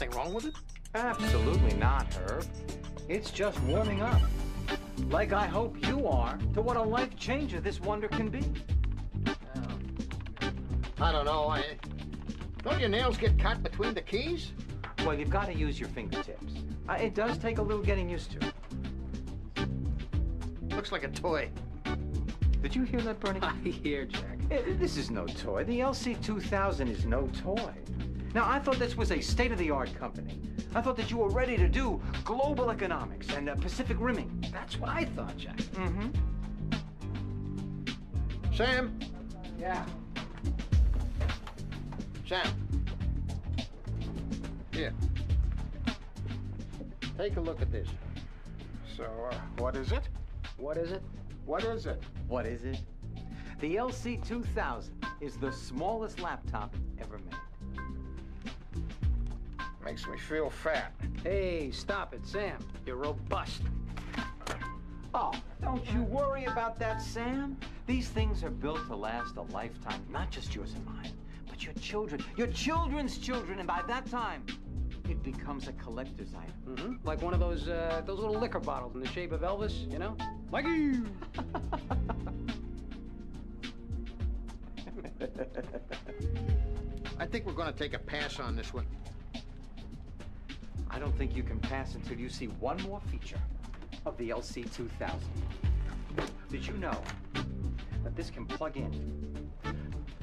nothing wrong with it. Absolutely not, Herb. It's just warming up. Like I hope you are to what a life changer this wonder can be. I don't know. I, don't your nails get cut between the keys? Well, you've got to use your fingertips. Uh, it does take a little getting used to. Looks like a toy. Did you hear that, Bernie? I hear, Jack. This is no toy. The LC2000 is no toy. Now, I thought this was a state-of-the-art company. I thought that you were ready to do global economics and uh, Pacific rimming. That's what I thought, Jack. Mm-hmm. Sam, Yeah. Sam. Here. Take a look at this. So, uh, what is it? What is it? What is it? What is it? The LC2000 is the smallest laptop ever made. Makes me feel fat. Hey, stop it, Sam. You're robust. Oh, don't you worry about that, Sam. These things are built to last a lifetime, not just yours and mine, but your children, your children's children, and by that time, it becomes a collector's item. Mm-hmm. Like one of those uh, those little liquor bottles in the shape of Elvis, you know? Like you. I think we're going to take a pass on this one. I don't think you can pass until you see one more feature of the LC2000. Did you know that this can plug in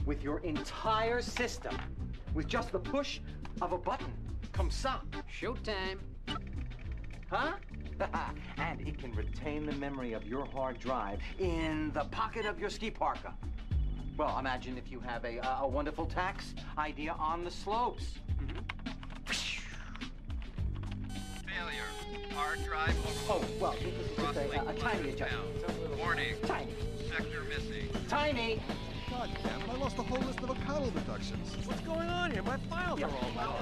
with your entire system with just the push of a button? Comme ça. Showtime. Huh? and it can retain the memory of your hard drive in the pocket of your ski parka. Well, imagine if you have a, a, a wonderful tax idea on the slopes. Mm-hmm. Failure. Hard drive Oh, well, this is just a, a, a tiny adjustment. Warning. Tiny. Sector missing. Tiny. God damn it, I lost a whole list of O'Connell deductions. What's going on here? My files are all out.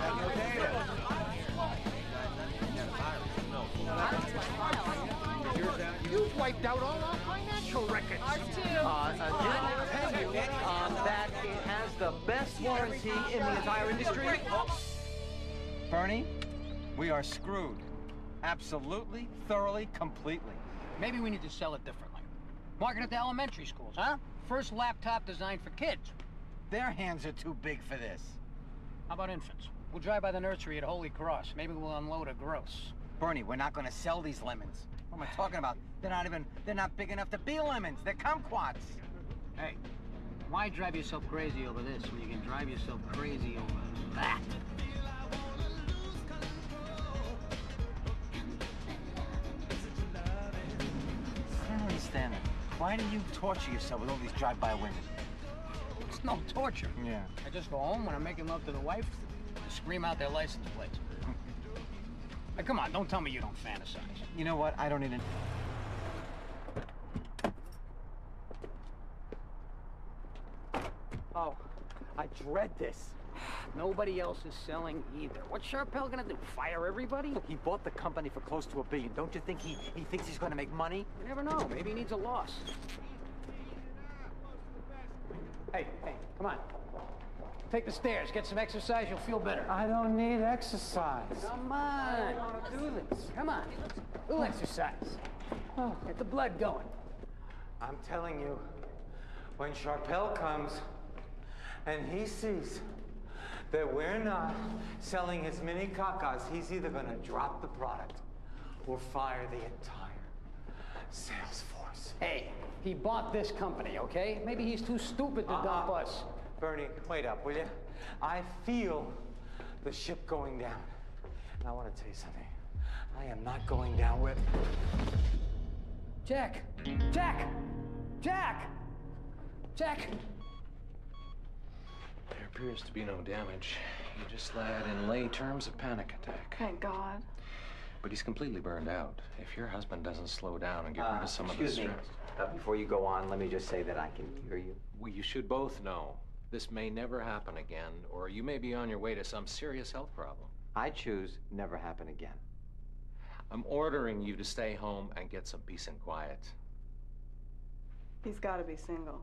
You've wiped out all our financial records. Uh, uh, did I tell you um, that it has the best warranty in the entire industry? Bernie, we are screwed. Absolutely, thoroughly, completely. Maybe we need to sell it differently. Market it to elementary schools, huh? First laptop designed for kids. Their hands are too big for this. How about infants? We'll drive by the nursery at Holy Cross. Maybe we'll unload a gross. Bernie, we're not to sell these lemons. What am I talking about? They're not even, they're not big enough to be lemons. They're kumquats. Hey, why drive yourself crazy over this when you can drive yourself crazy over that? Understand it. Why do you torture yourself with all these drive-by women? It's no torture. Yeah. I just go home when I'm making love to the wife and scream out their license plates. Hey, come on, don't tell me you don't fantasize. You know what? I don't even... Oh, I dread this. Nobody else is selling either. What's Sharpell gonna do? Fire everybody? Look, he bought the company for close to a billion. Don't you think he, he thinks he's going to make money? You never know. Maybe he needs a loss. Hey, hey, come on. Take the stairs. Get some exercise. You'll feel better. I don't need exercise. Come on. do this. Come on. We'll exercise. Oh. Get the blood going. I'm telling you, when Sharpell comes and he sees that we're not selling as many cacas, he's either going to drop the product or fire the entire sales force. Hey, he bought this company, okay? Maybe he's too stupid to dump Uh-uh. us. Bernie, wait up, will you? I feel the ship going down. And I want to tell you something. I am not going down with. Jack! Jack! Jack! Jack! There appears to be no damage. He just had, in lay terms, a panic attack. Thank God. But he's completely burned out. If your husband doesn't slow down and get rid of some of the Uh, excuse me. stress. Uh, before you go on, let me just say that I can hear you. Well, you should both know this may never happen again, or you may be on your way to some serious health problem. I choose never happen again. I'm ordering you to stay home and get some peace and quiet. He's got to be single.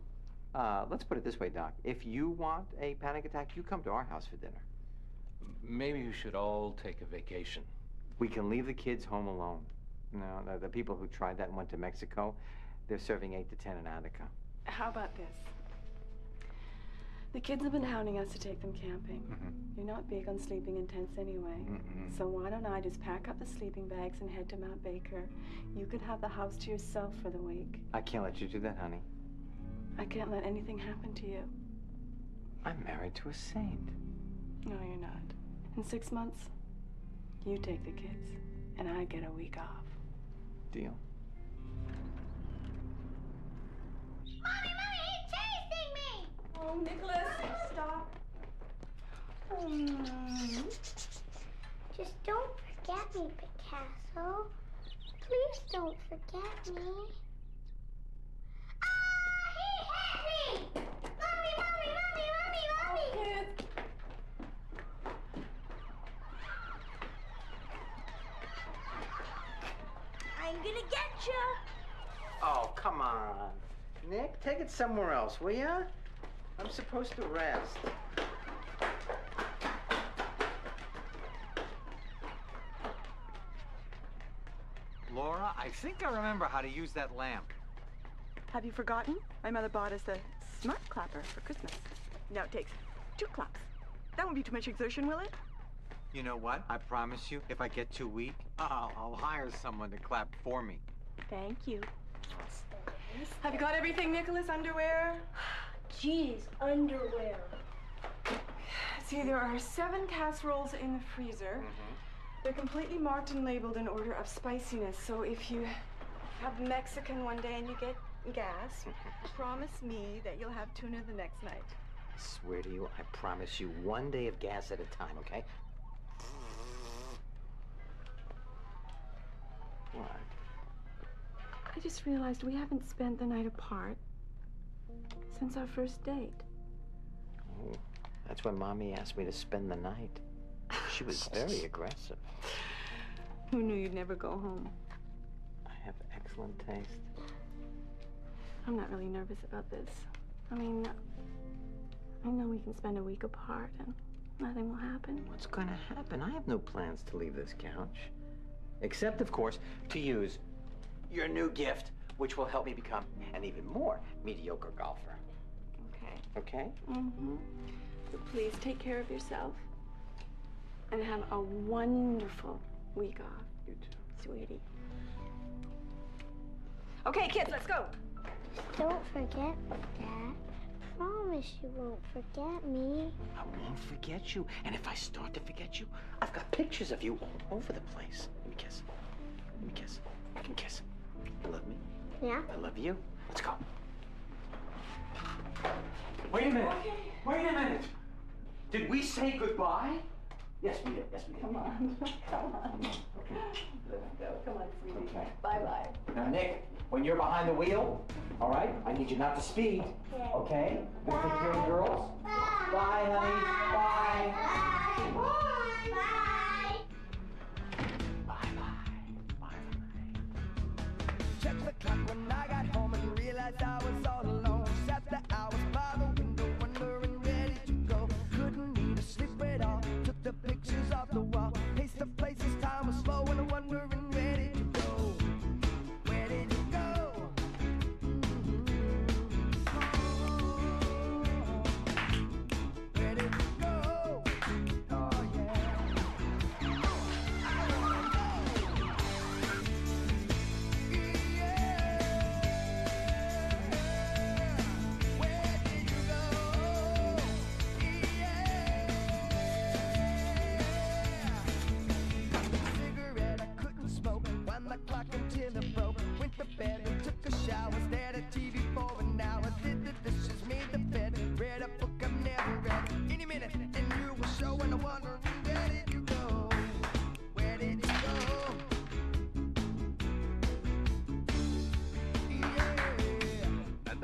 Uh, let's put it this way, Doc. If you want a panic attack, you come to our house for dinner. Maybe you should all take a vacation. We can leave the kids home alone. No, the, the people who tried that and went to Mexico, they're serving 8 to 10 in Attica. How about this? The kids have been hounding us to take them camping. You're not big on sleeping in tents anyway. Mm-mm. So why don't I just pack up the sleeping bags and head to Mount Baker? You could have the house to yourself for the week. I can't let you do that, honey. I can't let anything happen to you. I'm married to a saint. No, you're not. In six months, you take the kids, and I get a week off. Deal? Mommy, mommy, he's chasing me! Oh, Nicholas, stop. Hmm. Just don't forget me, Picasso. Please don't forget me. Ah, he hit me! Mommy, mommy, mommy, mommy, mommy! I'm gonna get you. Oh, come on. Nick, take it somewhere else, will ya? I'm supposed to rest. Laura, I think I remember how to use that lamp. Have you forgotten? My mother bought us a smart clapper for Christmas. Now it takes two claps. That won't be too much exertion, will it? You know what? I promise you, if I get too weak, I'll, I'll hire someone to clap for me. Thank you. Have you got everything, Nicholas? Underwear? Jeez, underwear. See, there are seven casseroles in the freezer. Mm-hmm. They're completely marked and labeled in order of spiciness. So if you have Mexican one day and you get gas, mm-hmm. promise me that you'll have tuna the next night. I swear to you, I promise you one day of gas at a time, okay? What? I just realized we haven't spent the night apart since our first date. Oh, that's when Mommy asked me to spend the night. She was very aggressive. Who knew you'd never go home? I have excellent taste. I'm not really nervous about this. I mean, I know we can spend a week apart and nothing will happen. What's gonna happen? I have no plans to leave this couch. Except, of course, to use your new gift, which will help me become an even more mediocre golfer. Okay. Okay? Mm-hmm. So please take care of yourself and have a wonderful week off, You too. sweetie. Okay, kids, let's go. Don't forget me, Dad. Promise you won't forget me. I won't forget you. And if I start to forget you, I've got pictures of you all over the place. Let me kiss. Let me kiss. Let me kiss. You love me? Yeah? I love you. Let's go. Wait a minute. Wait a minute. Did we say goodbye? Yes, we did. Yes, we did. Come on. Come on. Let's go. Come on, sweetie. Okay. Bye-bye. Now, Nick, when you're behind the wheel, all right, I need you not to speed. Okay? Good for here, girls. Bye, honey. Bye. Bye. Bye, bye. Checked the clock when I got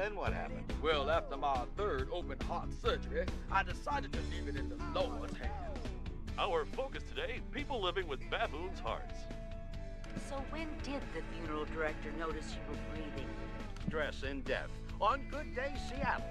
then what happened? Well, after my third open heart surgery, I decided to leave it in the Lord's hands. Our focus today people living with baboons' hearts. So when did the funeral director notice you were breathing? Stress and death on Good Day Seattle.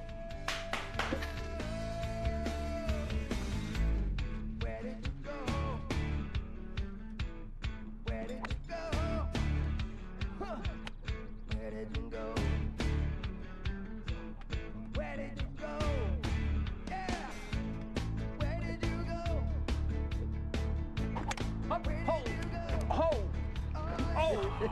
How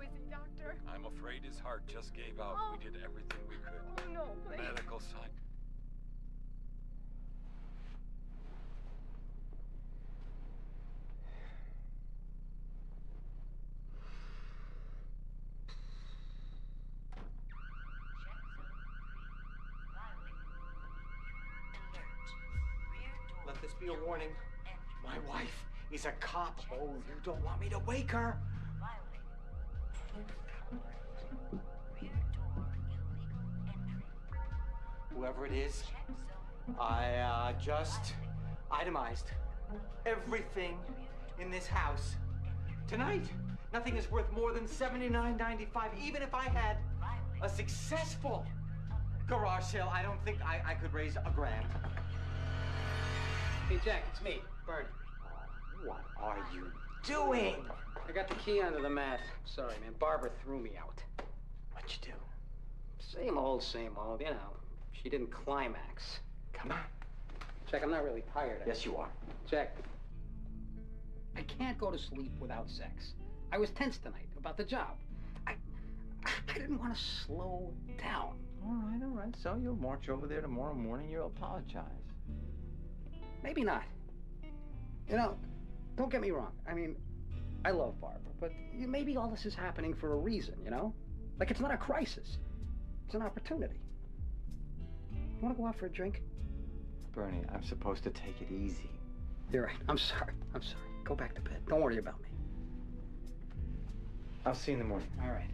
is he, doctor? I'm afraid his heart just gave out. We oh. did everything we could. Oh, no, please. Medical science. Let this be a warning. My is a cop. Oh, you don't want me to wake her. Whoever it is, I uh, just itemized everything in this house tonight. Nothing is worth more than $79.95, even if I had a successful garage sale. I don't think I, I could raise a grand. Hey, Jack, it's me, Bernie. What are you doing? I got the key under the mat. Sorry, man. Barbara threw me out. What'd you do? Same old, same old, you know. She didn't climax. Come on. Jack, I'm not really tired. Yes, you are. Jack, I can't go to sleep without sex. I was tense tonight about the job. I, I didn't want to slow down. All right, all right. So you'll march over there tomorrow morning. You'll apologize. Maybe not. You know, don't get me wrong. I mean, I love Barbara, but maybe all this is happening for a reason, you know? Like it's not a crisis, it's an opportunity. You want to go out for a drink? Bernie, I'm supposed to take it easy. You're right. I'm sorry. I'm sorry. Go back to bed. Don't worry about me. I'll see you in the morning. All right.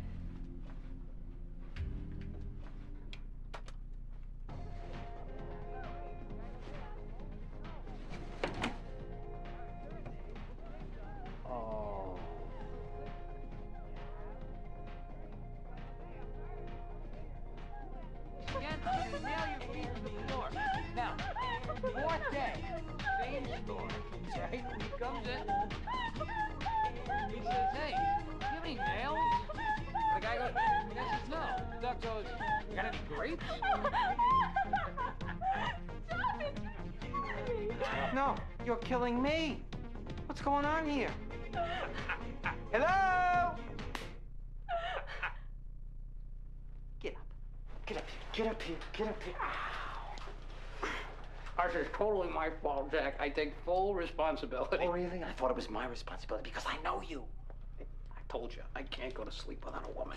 No. You got any grapes? No, you're killing me. What's going on here? Hello? Get up. Get up here. Get up here. Get up here. Arthur, it's totally my fault, Jack. I take full responsibility. Oh, really? I thought it was my responsibility because I know you. I told you, I can't go to sleep without a woman.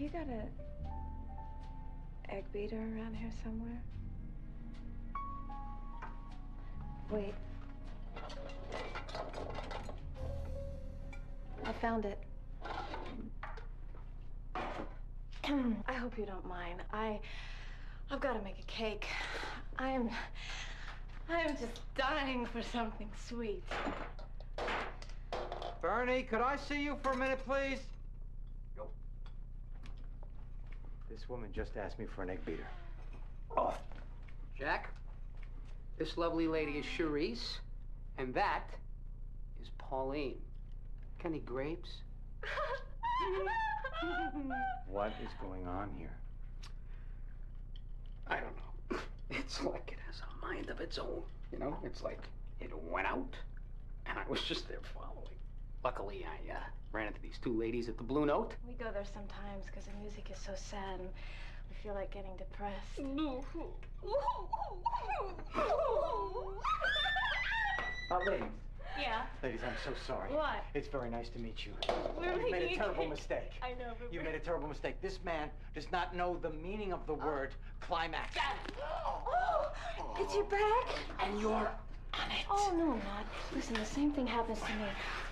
You got a egg beater around here somewhere? Wait. I found it. I hope you don't mind. I I've got to make a cake. I am I am just dying for something sweet. Bernie, could I see you for a minute, please? This woman just asked me for an egg beater. Oh. Jack, this lovely lady is Cherise, and that is Pauline. Kenny Grapes? What is going on here? I don't know. It's like it has a mind of its own. You know, it's like it went out, and I was just there following. Luckily, I uh, ran into these two ladies at the Blue Note. We go there sometimes because the music is so sad and we feel like getting depressed. Uh, ladies, yeah. ladies, I'm so sorry. What? It's very nice to meet you. We're You've made a terrible cake. mistake. I know, but You we're- made a terrible mistake. This man does not know the meaning of the word climax. Oh, it's your back? And you're on it. Oh, no, I'm not. Listen, the same thing happens to me.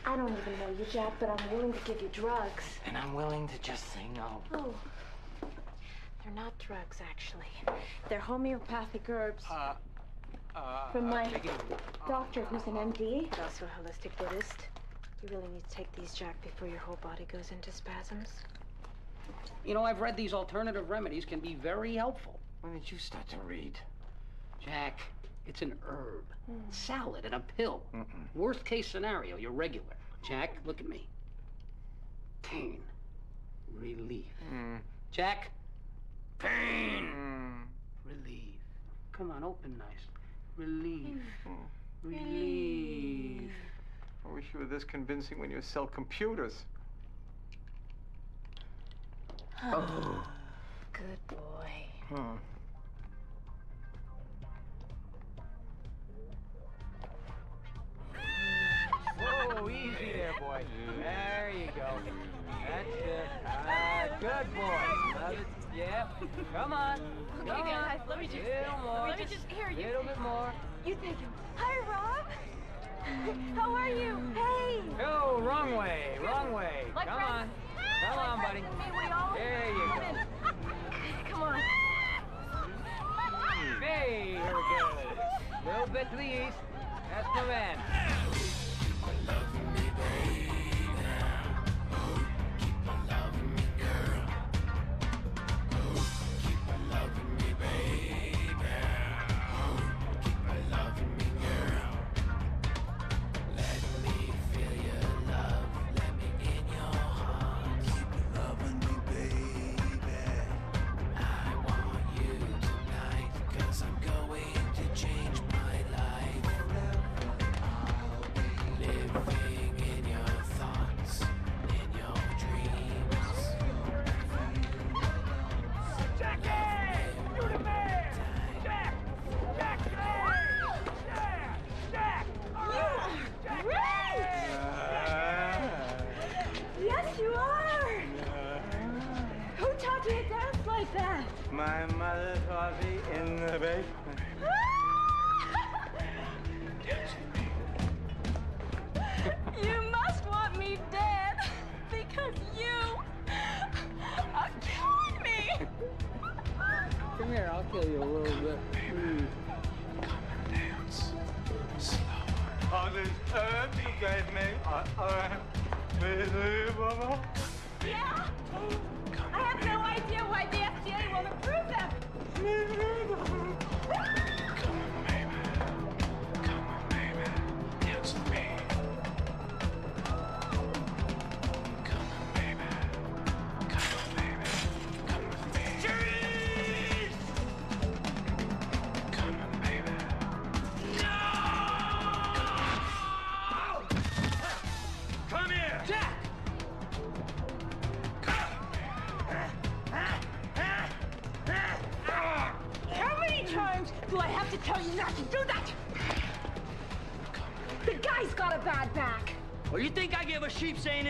I don't even know you, Jack, but I'm willing to give you drugs. And I'm willing to just say no. Oh. They're not drugs, actually. They're homeopathic herbs. Uh, uh, From my taking- doctor, who's an MD, and also a holistic Buddhist. You really need to take these, Jack, before your whole body goes into spasms. You know, I've read these alternative remedies can be very helpful. When did you start to read? Jack, it's an herb, hmm. salad, and a pill. Worst case scenario, you're regular. Jack, look at me. Pain, relief. Hmm. Jack, pain, hmm. relief. Come on, open nice. Relief, relief. I wish you were this convincing when you sell computers. Oh. Good boy. Hmm. Easy there, boy. There you go. That's it. Ah, good boy. Love it. Yep. Come on. Okay, Come guys, on. let me just- Little more. let me just- here, you- Little bit more. You thank him. Hi, Rob. How are you? Hey. Oh, wrong way. Wrong way. Like Come friends- on. Come like on, buddy. me, There you go. Come on. Hey, here we go. Little bit to the east. That's my man.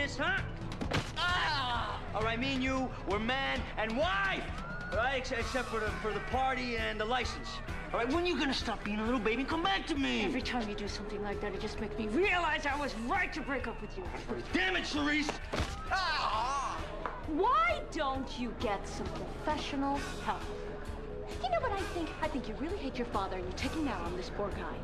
This, huh? Ah! All right, me and you, we're man and wife. All right, ex- except for the for the party and the license. All right, when are you gonna stop being a little baby and come back to me? Every time you do something like that, it just makes me realize I was right to break up with you. Damn it, Cerise! Why don't you get some professional help? You know what I think? I think you really hate your father and you're taking out on this poor guy.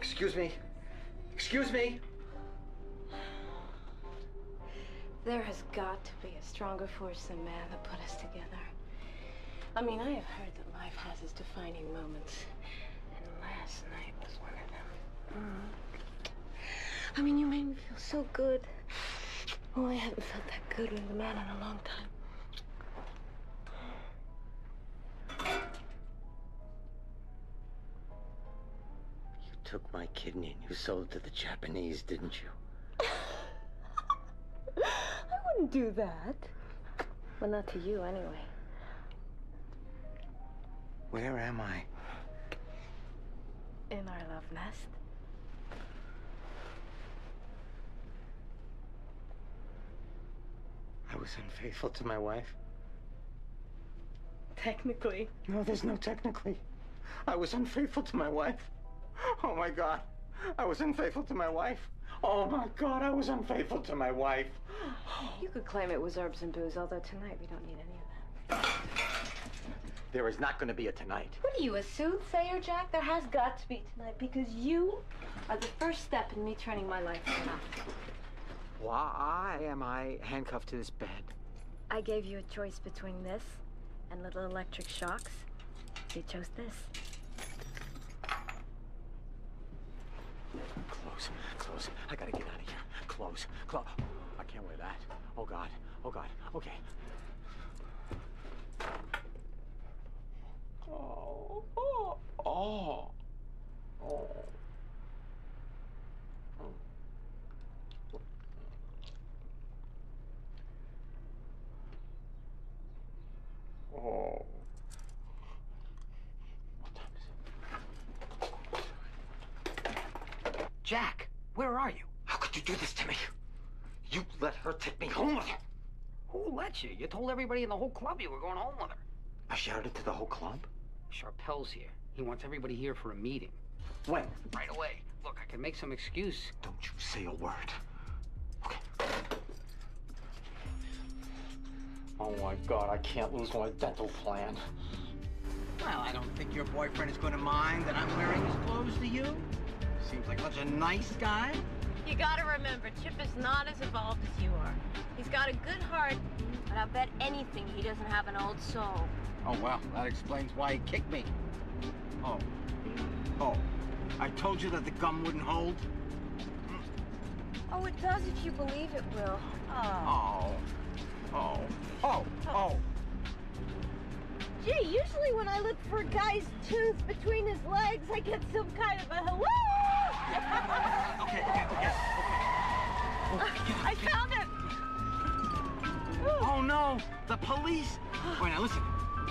Excuse me. Excuse me. There has got to be a stronger force than man that put us together. I mean, I have heard that life has its defining moments, and last night was one of them. Mm. I mean, you made me feel so good. Oh, I haven't felt that good with a man in a long time. Took my kidney and you sold it to the Japanese, didn't you? I wouldn't do that. Well, not to you, anyway. Where am I? In our love nest. I was unfaithful to my wife. Technically. No, there's no technically. I was unfaithful to my wife. Oh my God. I was unfaithful to my wife. Oh my God, I was unfaithful to my wife. You could claim it was herbs and booze, although tonight we don't need any of that. There is not going to be a tonight. What are you, a soothsayer, Jack? There has got to be tonight because you are the first step in me turning my life around. Why am I handcuffed to this bed? I gave you a choice between this and little electric shocks. You chose this. Close, close. I gotta get out of here. Close, close. I can't wear that. Oh God, oh God. Okay. Oh, oh, oh, oh. Oh. Jack, where are you? How could you do this to me? You let her take me home with her. Who let you? You told everybody in the whole club you were going home with her. I shouted to the whole club? Sharpell's here. He wants everybody here for a meeting. When? Right away. Look, I can make some excuse. Don't you say a word. Okay. Oh my God, I can't lose my dental plan. Well, I don't think your boyfriend is going to mind that I'm wearing his clothes to you. Seems like such a nice guy. You gotta remember, Chip is not as evolved as you are. He's got a good heart, but I bet anything he doesn't have an old soul. Oh, well, that explains why he kicked me. Oh. Oh. I told you that the gum wouldn't hold? Oh, it does if you believe it will. Oh. Oh. Oh. Oh. oh. Gee, usually when I look for a guy's tooth between his legs, I get some kind of a hello. Okay, okay, okay. I found it. Oh, no. The police. Wait, now listen.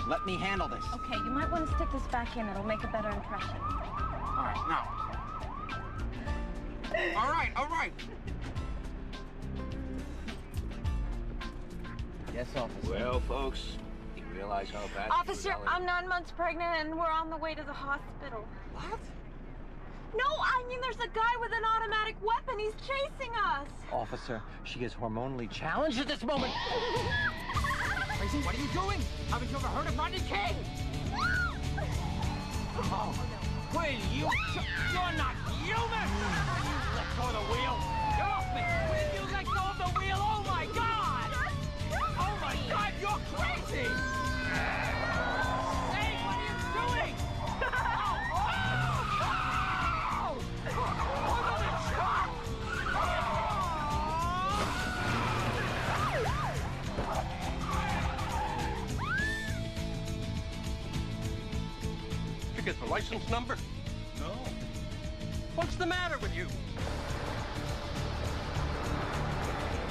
Let me handle this. Okay, you might want to stick this back in. It'll make a better impression. All right, now. All right, all right. Yes, officer. Well, folks, you realize how bad Officer, I'm nine months pregnant and we're on the way to the hospital. What? No, I mean there's a guy with an automatic weapon. He's chasing us. Officer, she is hormonally challenged at this moment. Crazy, what are you doing? Haven't you ever heard of Rodney King? Oh, will you? You're not human! Let go of the wheel! License number? No. What's the matter with you?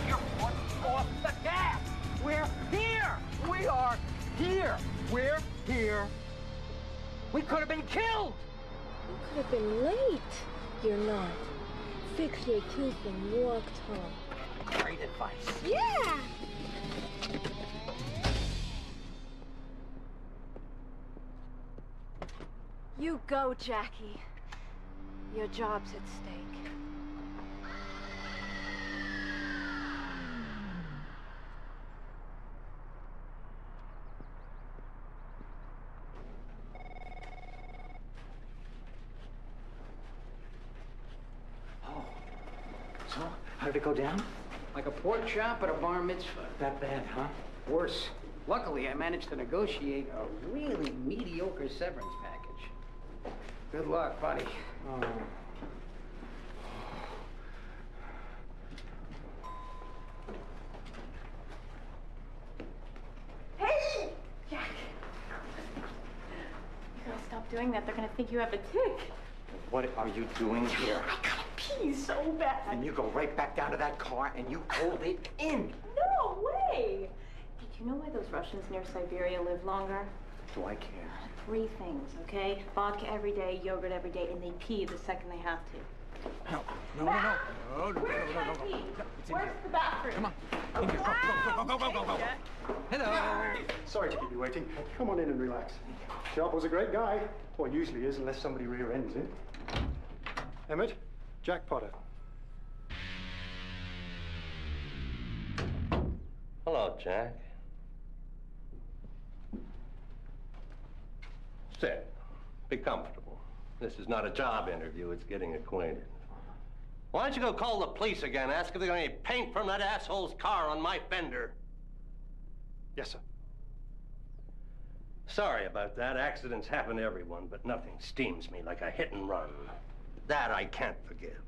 You're one off the gas! We're here! We are here! We're here! We could have been killed! You could have been late. You're not. Fix your teeth and walk home. Great advice. Yeah! You go, Jackie. Your job's at stake. Oh. So, how did it go down? Like a pork chop at a bar mitzvah. That bad, huh? Worse. Luckily, I managed to negotiate a really mediocre severance package. Good luck, buddy. Oh. Hey! Jack! You gotta stop doing that. They're gonna think you have a tick. What are you doing here? I gotta pee so bad. And you go right back down to that car and you hold it in. No way! Did you know why those Russians near Siberia live longer? Do I care? Three things, okay? Vodka every day, yogurt every day, and they pee the second they have to. No, no, no, no. No, no, no, Where can I pee? Where's the bathroom? Come on. In here. Go, go, go, go, go, go, go. Hello. Sorry to keep you waiting. Come on in and relax. Sharp was a great guy. Well, usually is, unless somebody rear ends it. Emmett, Jack Potter. Hello, Jack. Sit. Be comfortable. This is not a job interview, it's getting acquainted. Why don't you go call the police again? Ask if they got any paint from that asshole's car on my fender. Yes, sir. Sorry about that. Accidents happen to everyone, but nothing steams me like a hit and run. That I can't forgive.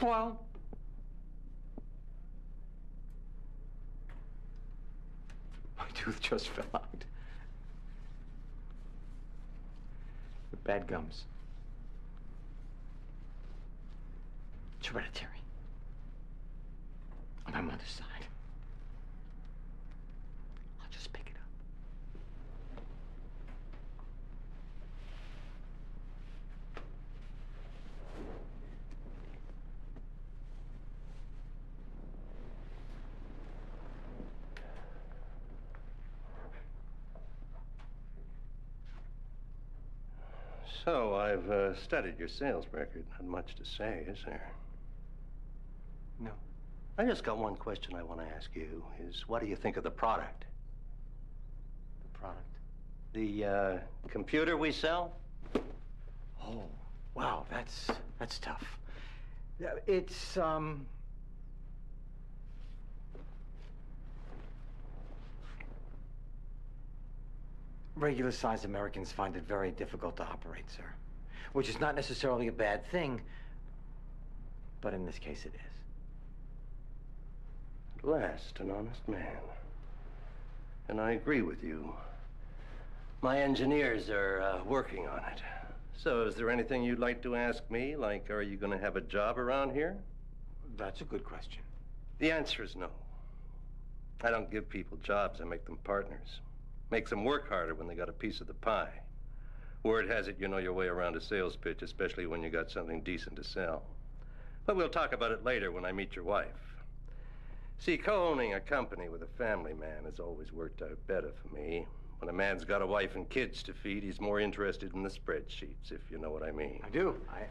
Well, my tooth just fell out. The bad gums. It's hereditary. On my mother's side. I'll just pick it up. So, I've uh, studied your sales record. Not much to say, is there? No. I just got one question I want to ask you, is what do you think of the product? The product. The, uh, computer we sell? Oh, wow, that's that's tough. It's um regular sized Americans find it very difficult to operate, sir. Which is not necessarily a bad thing, but in this case it is. At last, an honest man. And I agree with you. My engineers are uh, working on it. So, is there anything you'd like to ask me? Like, are you going to have a job around here? That's a good question. The answer is no. I don't give people jobs, I make them partners. Makes them work harder when they got a piece of the pie. Word has it you know your way around a sales pitch, especially when you got something decent to sell. But we'll talk about it later when I meet your wife. See, co owning a company with a family man has always worked out better for me. When a man's got a wife and kids to feed, he's more interested in the spreadsheets, if you know what I mean. I do. I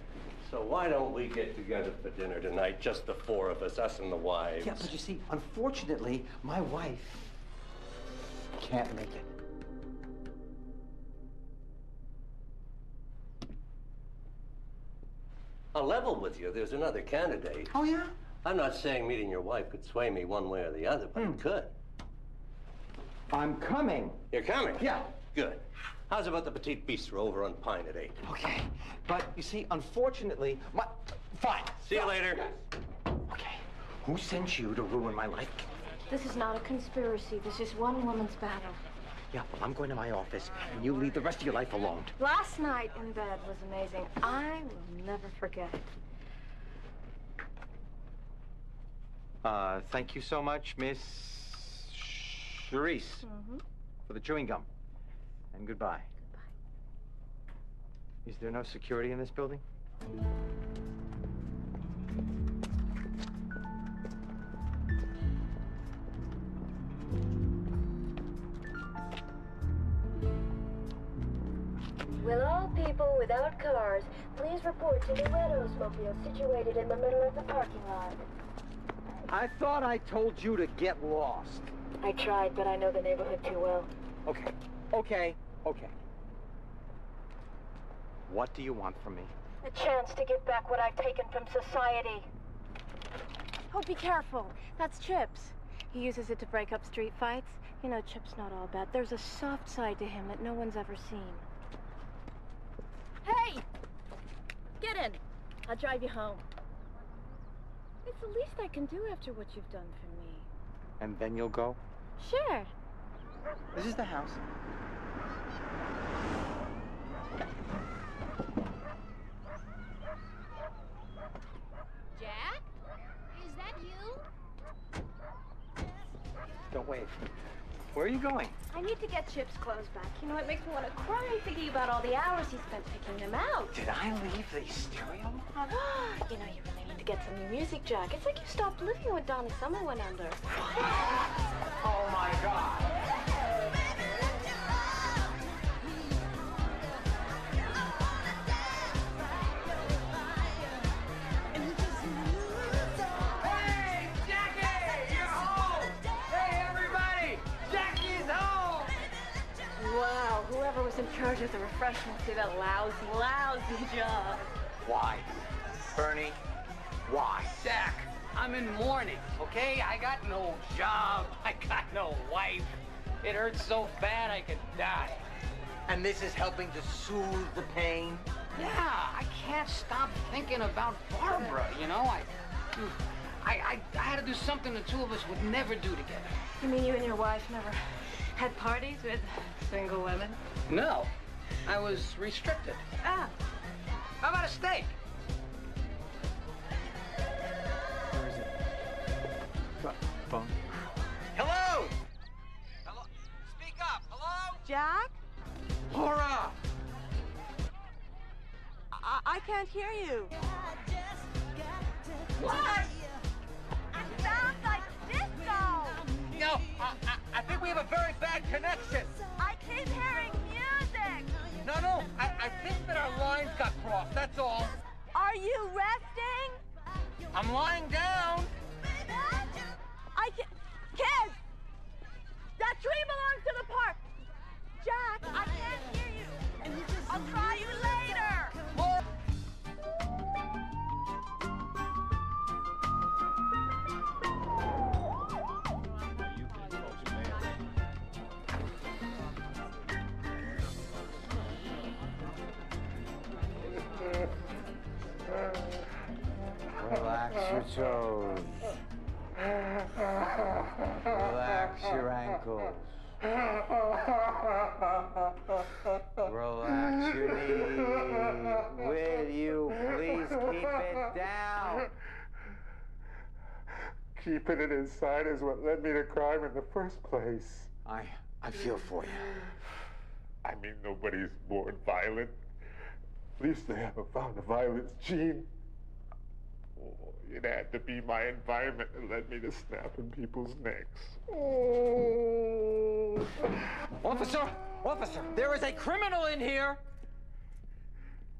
So why don't we get together for dinner tonight, just the four of us, us and the wives? Yeah, but you see, unfortunately, my wife can't make it. I'll level with you. There's another candidate. Oh, yeah? I'm not saying meeting your wife could sway me one way or the other, but it hmm. could. I'm coming. You're coming? Yeah. Good. How's about the Petite Bistro over on Pine at 8? Okay. But you see, unfortunately, my. Fine. See you later. Okay. Who sent you to ruin my life? This is not a conspiracy. This is one woman's battle. Yeah, well, I'm going to my office, and you leave the rest of your life alone. Last night in bed was amazing. I will never forget it. Uh, thank you so much, Miss Charisse, Mm-hmm. for the chewing gum. And goodbye. Is there no security in this building? People without cars please report to the Red Mobile situated in the middle of the parking lot? I thought I told you to get lost. I tried, but I know the neighborhood too well. Okay, okay, okay. What do you want from me? A chance to give back what I've taken from society. Oh, be careful. That's Chips. He uses it to break up street fights. You know, Chip's not all bad. There's a soft side to him that no one's ever seen. Hey! Get in. I'll drive you home. It's the least I can do after what you've done for me. And then you'll go? Sure. This is the house. Jack? Is that you? Don't wave. Where are you going? I need to get Chip's clothes back. You know, it makes me want to cry thinking about all the hours he spent picking them out. Did I leave the stereo on? you know, you really need to get some new music, Jack. It's like you stopped living when Donna Summer went under. Oh my god. In charge of the refreshments did a lousy, lousy job. Why? Bernie, why? Jack, I'm in mourning, okay? I got no job. I got no wife. It hurts so bad I could die. And this is helping to soothe the pain? Yeah, I can't stop thinking about Barbara, you know? I, I, I, I had to do something the two of us would never do together. You mean you and your wife never had parties with single women? No, I was restricted. Ah, How about a steak? Phone. Hello? Hello? Speak up. Hello? Jack? Laura! I, I can't hear you. What? It sounds like disco. No, I, I, I think we have a very bad connection. I keep hearing music. No, no, I, I think that our lines got crossed, that's all. Are you resting? I'm lying down. I can Kids! That tree belongs to the park. Jack, I Relax your toes. Relax your ankles. Relax your knee. Will you please keep it down? Keeping it inside is what led me to crime in the first place. I I feel for you. I mean, nobody's born violent. At least they haven't found a violence gene. Oh, it had to be my environment that led me to snapping people's necks. Oh. Officer! Officer! There is a criminal in here!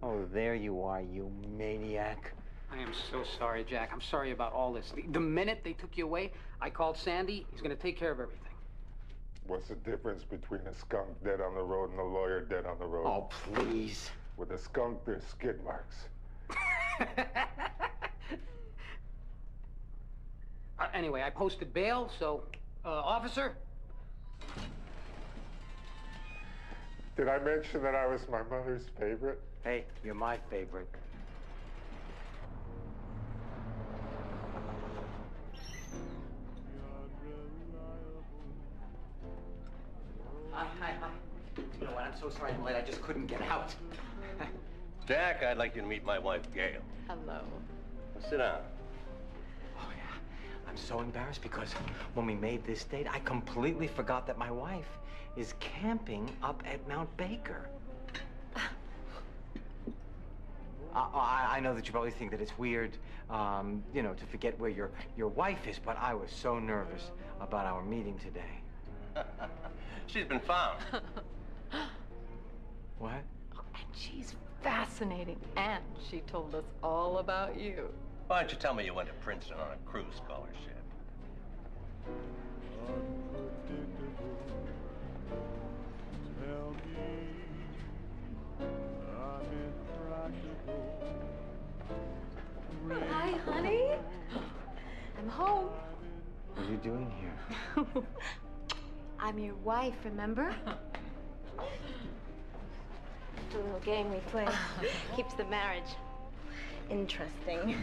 Oh, there you are, you maniac. I am so sorry, Jack. I'm sorry about all this. The, the minute they took you away, I called Sandy. He's going to take care of everything. What's the difference between a skunk dead on the road and a lawyer dead on the road? Oh, please. With a skunk, there's skid marks. Uh, anyway, I posted bail, so, uh, officer, Did I mention that I was my mother's favorite? Hey, you're my favorite. Hi, hi, hi. You know what? I'm so sorry I'm late. I just couldn't get out. Jack, I'd like you to meet my wife, Gail. Hello. Sit down. Oh, yeah. I'm so embarrassed because when we made this date, I completely forgot that my wife is camping up at Mount Baker. Uh, I, I know that you probably think that it's weird, um, you know, to forget where your, your wife is, but I was so nervous about our meeting today. She's been found. What? And she's fascinating. And she told us all about you. Why don't you tell me you went to Princeton on a cruise scholarship? Hi, honey. I'm home. What are you doing here? I'm your wife, remember? the little game we play keeps the marriage interesting.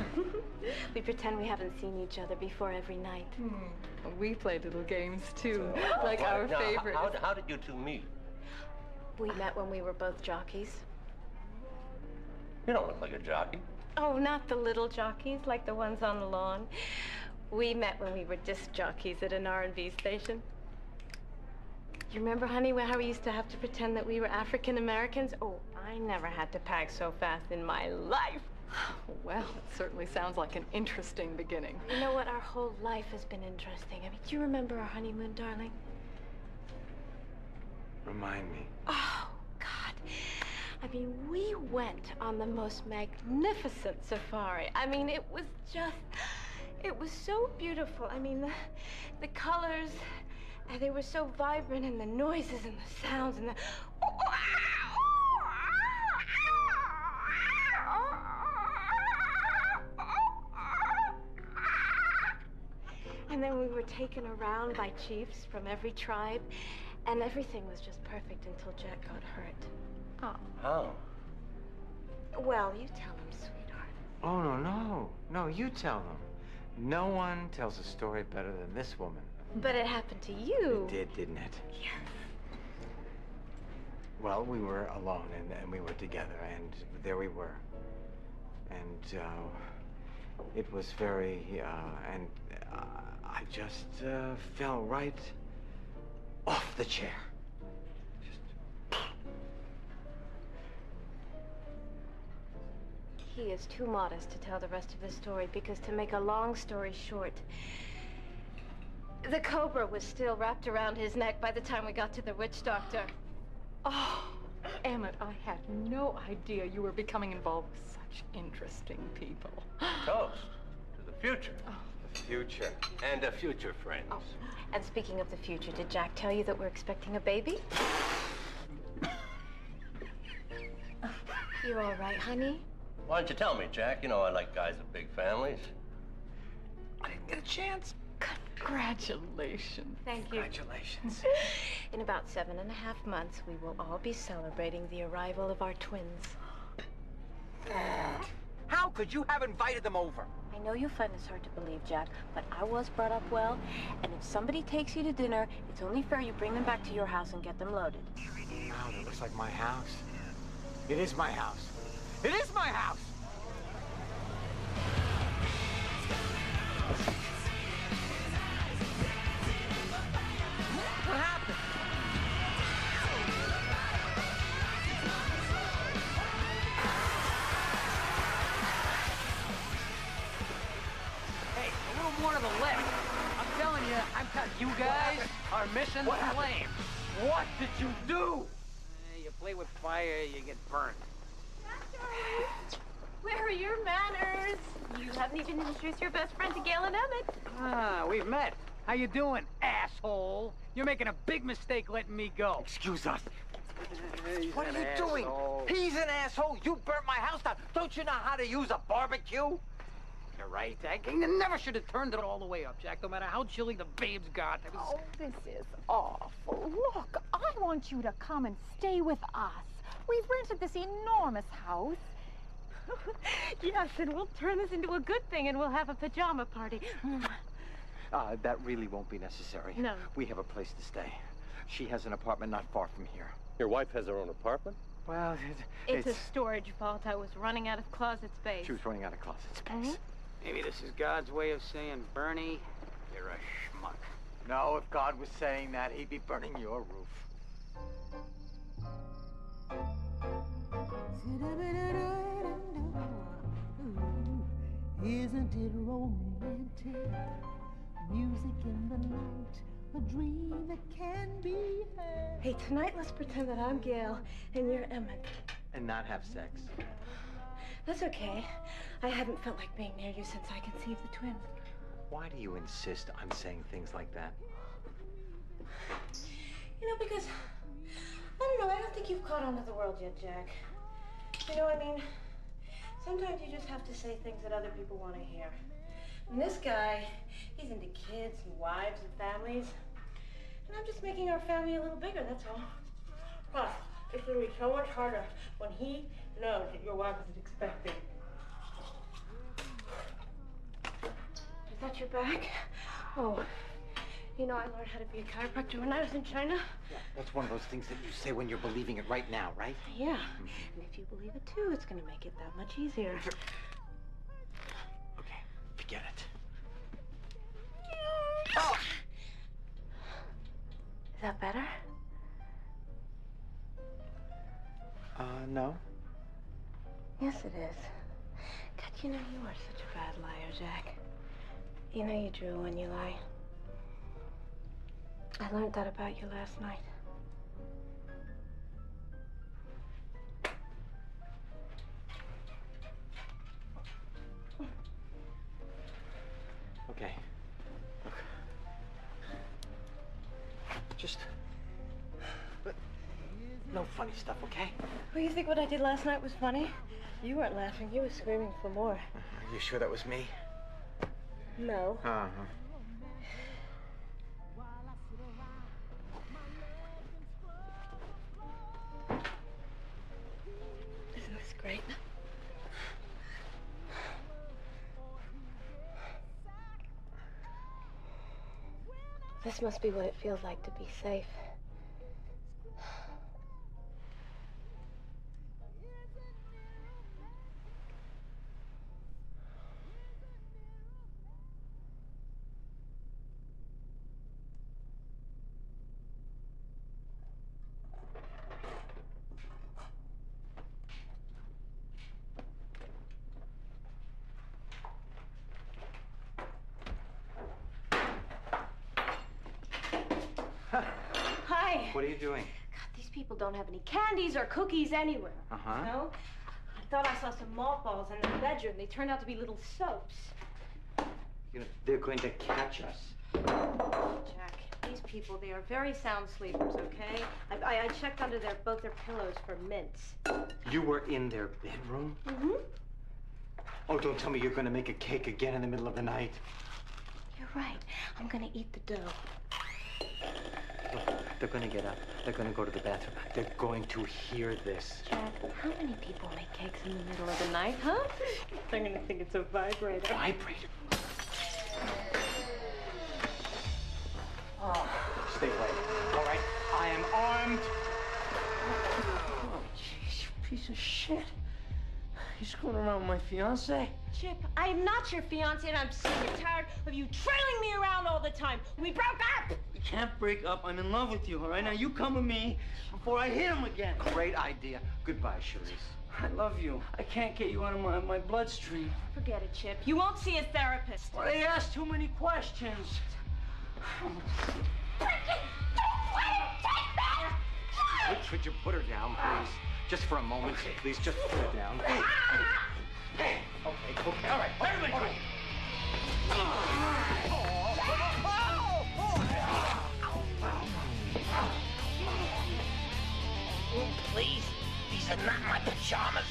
we pretend we haven't seen each other before every night. Hmm. We play little games too, like What? our Now, h- favorite. How, how did you two meet? We met when we were both jockeys. You don't look like a jockey. Oh, not the little jockeys like the ones on the lawn. We met when we were disc jockeys at an R&B station. You remember, honey, how we used to have to pretend that we were African Americans? Oh, I never had to pack so fast in my life. Well, it certainly sounds like an interesting beginning. You know what? Our whole life has been interesting. I mean, do you remember our honeymoon, darling? Remind me. Oh, God. I mean, we went on the most magnificent safari. I mean, it was just, it was so beautiful. I mean, the, the colors, they were so vibrant, and the noises and the sounds and the. And then we were taken around by chiefs from every tribe, and everything was just perfect until Jack got hurt. Oh. How? Well, you tell him, sweetheart. Oh, no, no. No, you tell them. No one tells a story better than this woman. But it happened to you. It did, didn't it? Yeah. Well, we were alone and, and we were together, and there we were. And uh, it was very, uh, and uh, I just uh, fell right off the chair. He is too modest to tell the rest of the story because, to make a long story short, the cobra was still wrapped around his neck by the time we got to the witch doctor. Oh, Emmett, I had no idea you were becoming involved with such interesting people. Toast to the future. The future. And a future friend. Oh, and speaking of the future, did Jack tell you that we're expecting a baby? You're all right, honey? Why don't you tell me, Jack? You know I like guys with big families. I didn't get a chance. Congratulations. Thank you. Congratulations. In about seven and a half months, we will all be celebrating the arrival of our twins. How could you have invited them over? I know you find this hard to believe, Jack, but I was brought up well, and if somebody takes you to dinner, it's only fair you bring them back to your house and get them loaded. Wow, that looks like my house. It is my house. It is my house! What happened? You guys are missing What the happened? flame. What did you do? Eh, You play with fire, you get burned. Where are your manners? You haven't even introduced your best friend to Gail and Emmett. Ah, we've met. How you doing, asshole? You're making a big mistake letting me go. Excuse us. What are you doing? He's an asshole. You burnt my house down. Don't you know how to use a barbecue? You're right. I I never should have turned it all the way up, Jack, no matter how chilly the babes got. It was... Oh, this is awful. Look, I want you to come and stay with us. We've rented this enormous house. yes, and we'll turn this into a good thing and we'll have a pajama party. Uh, that really won't be necessary. No. We have a place to stay. She has an apartment not far from here. Your wife has her own apartment? Well, it, It's, a storage vault. I was running out of closet space. She was running out of closet space. Mhm. Maybe this is God's way of saying, Bernie, you're a schmuck. No, if God was saying that, he'd be burning your roof. Isn't it romantic? Music in the night, a dream that can be had. Hey, tonight let's pretend that I'm Gail and you're Emmett. And not have sex. That's okay. I haven't felt like being near you since I conceived the twins. Why do you insist on saying things like that? You know, because I don't know. I don't think you've caught on to the world yet, Jack. You know, I mean, sometimes you just have to say things that other people want to hear. And this guy, he's into kids and wives and families. And I'm just making our family a little bigger, that's all. Plus, it's gonna be so much harder when he knows that your wife isn't expecting. Is that your back? Oh, you know, I learned how to be a chiropractor when I was in China. That's one of those things that you say when you're believing it right now, right? Yeah. And if you believe it too, it's gonna make it that much easier. Okay, forget it. Oh! Is that better? Uh, no. Yes, it is. God, you know you are such a bad liar, Jack. You know you drew when you lie. I learned that about you last night. Okay. Look. Just. No funny stuff, okay? Well, you think what I did last night was funny? You weren't laughing. You were screaming for more. Are you sure that was me? No. Uh huh. Isn't this great? This must be what it feels like to be safe. Any candies or cookies anywhere. Uh huh. No? I thought I saw some mothballs in the bedroom. They turned out to be little soaps. You know, they're going to catch us. Jack, these people, they are very sound sleepers, okay? I, I, I checked under their both their pillows for mints. You were in their bedroom? Mm-hmm. Oh, don't tell me you're going to make a cake again in the middle of the night. You're right. I'm gonna eat the dough. Look, they're going to get up. They're going to go to the bathroom. They're going to hear this. Jack, how many people make cakes in the middle of the night, huh? They're gonna think it's a vibrator. Vibrator? Oh, stay away. All right, I am armed. Oh, jeez, you piece of shit. You screwing around with my fiance? Chip, I am not your fiance, and I'm sick and tired of you trailing me around all the time. We broke up. We can't break up. I'm in love with you, all right? Now you come with me before I hit him again. Great idea. Goodbye, Charisse. I love you. I can't get you out of my, my bloodstream. Forget it, Chip. You won't see a therapist. Well, they asked too many questions. Would, would you put her down, please? Just for a moment, please. Just put her down. Hey, hey. Okay, okay. All right. Everybody, all right. Oh, please, these are not my pajamas.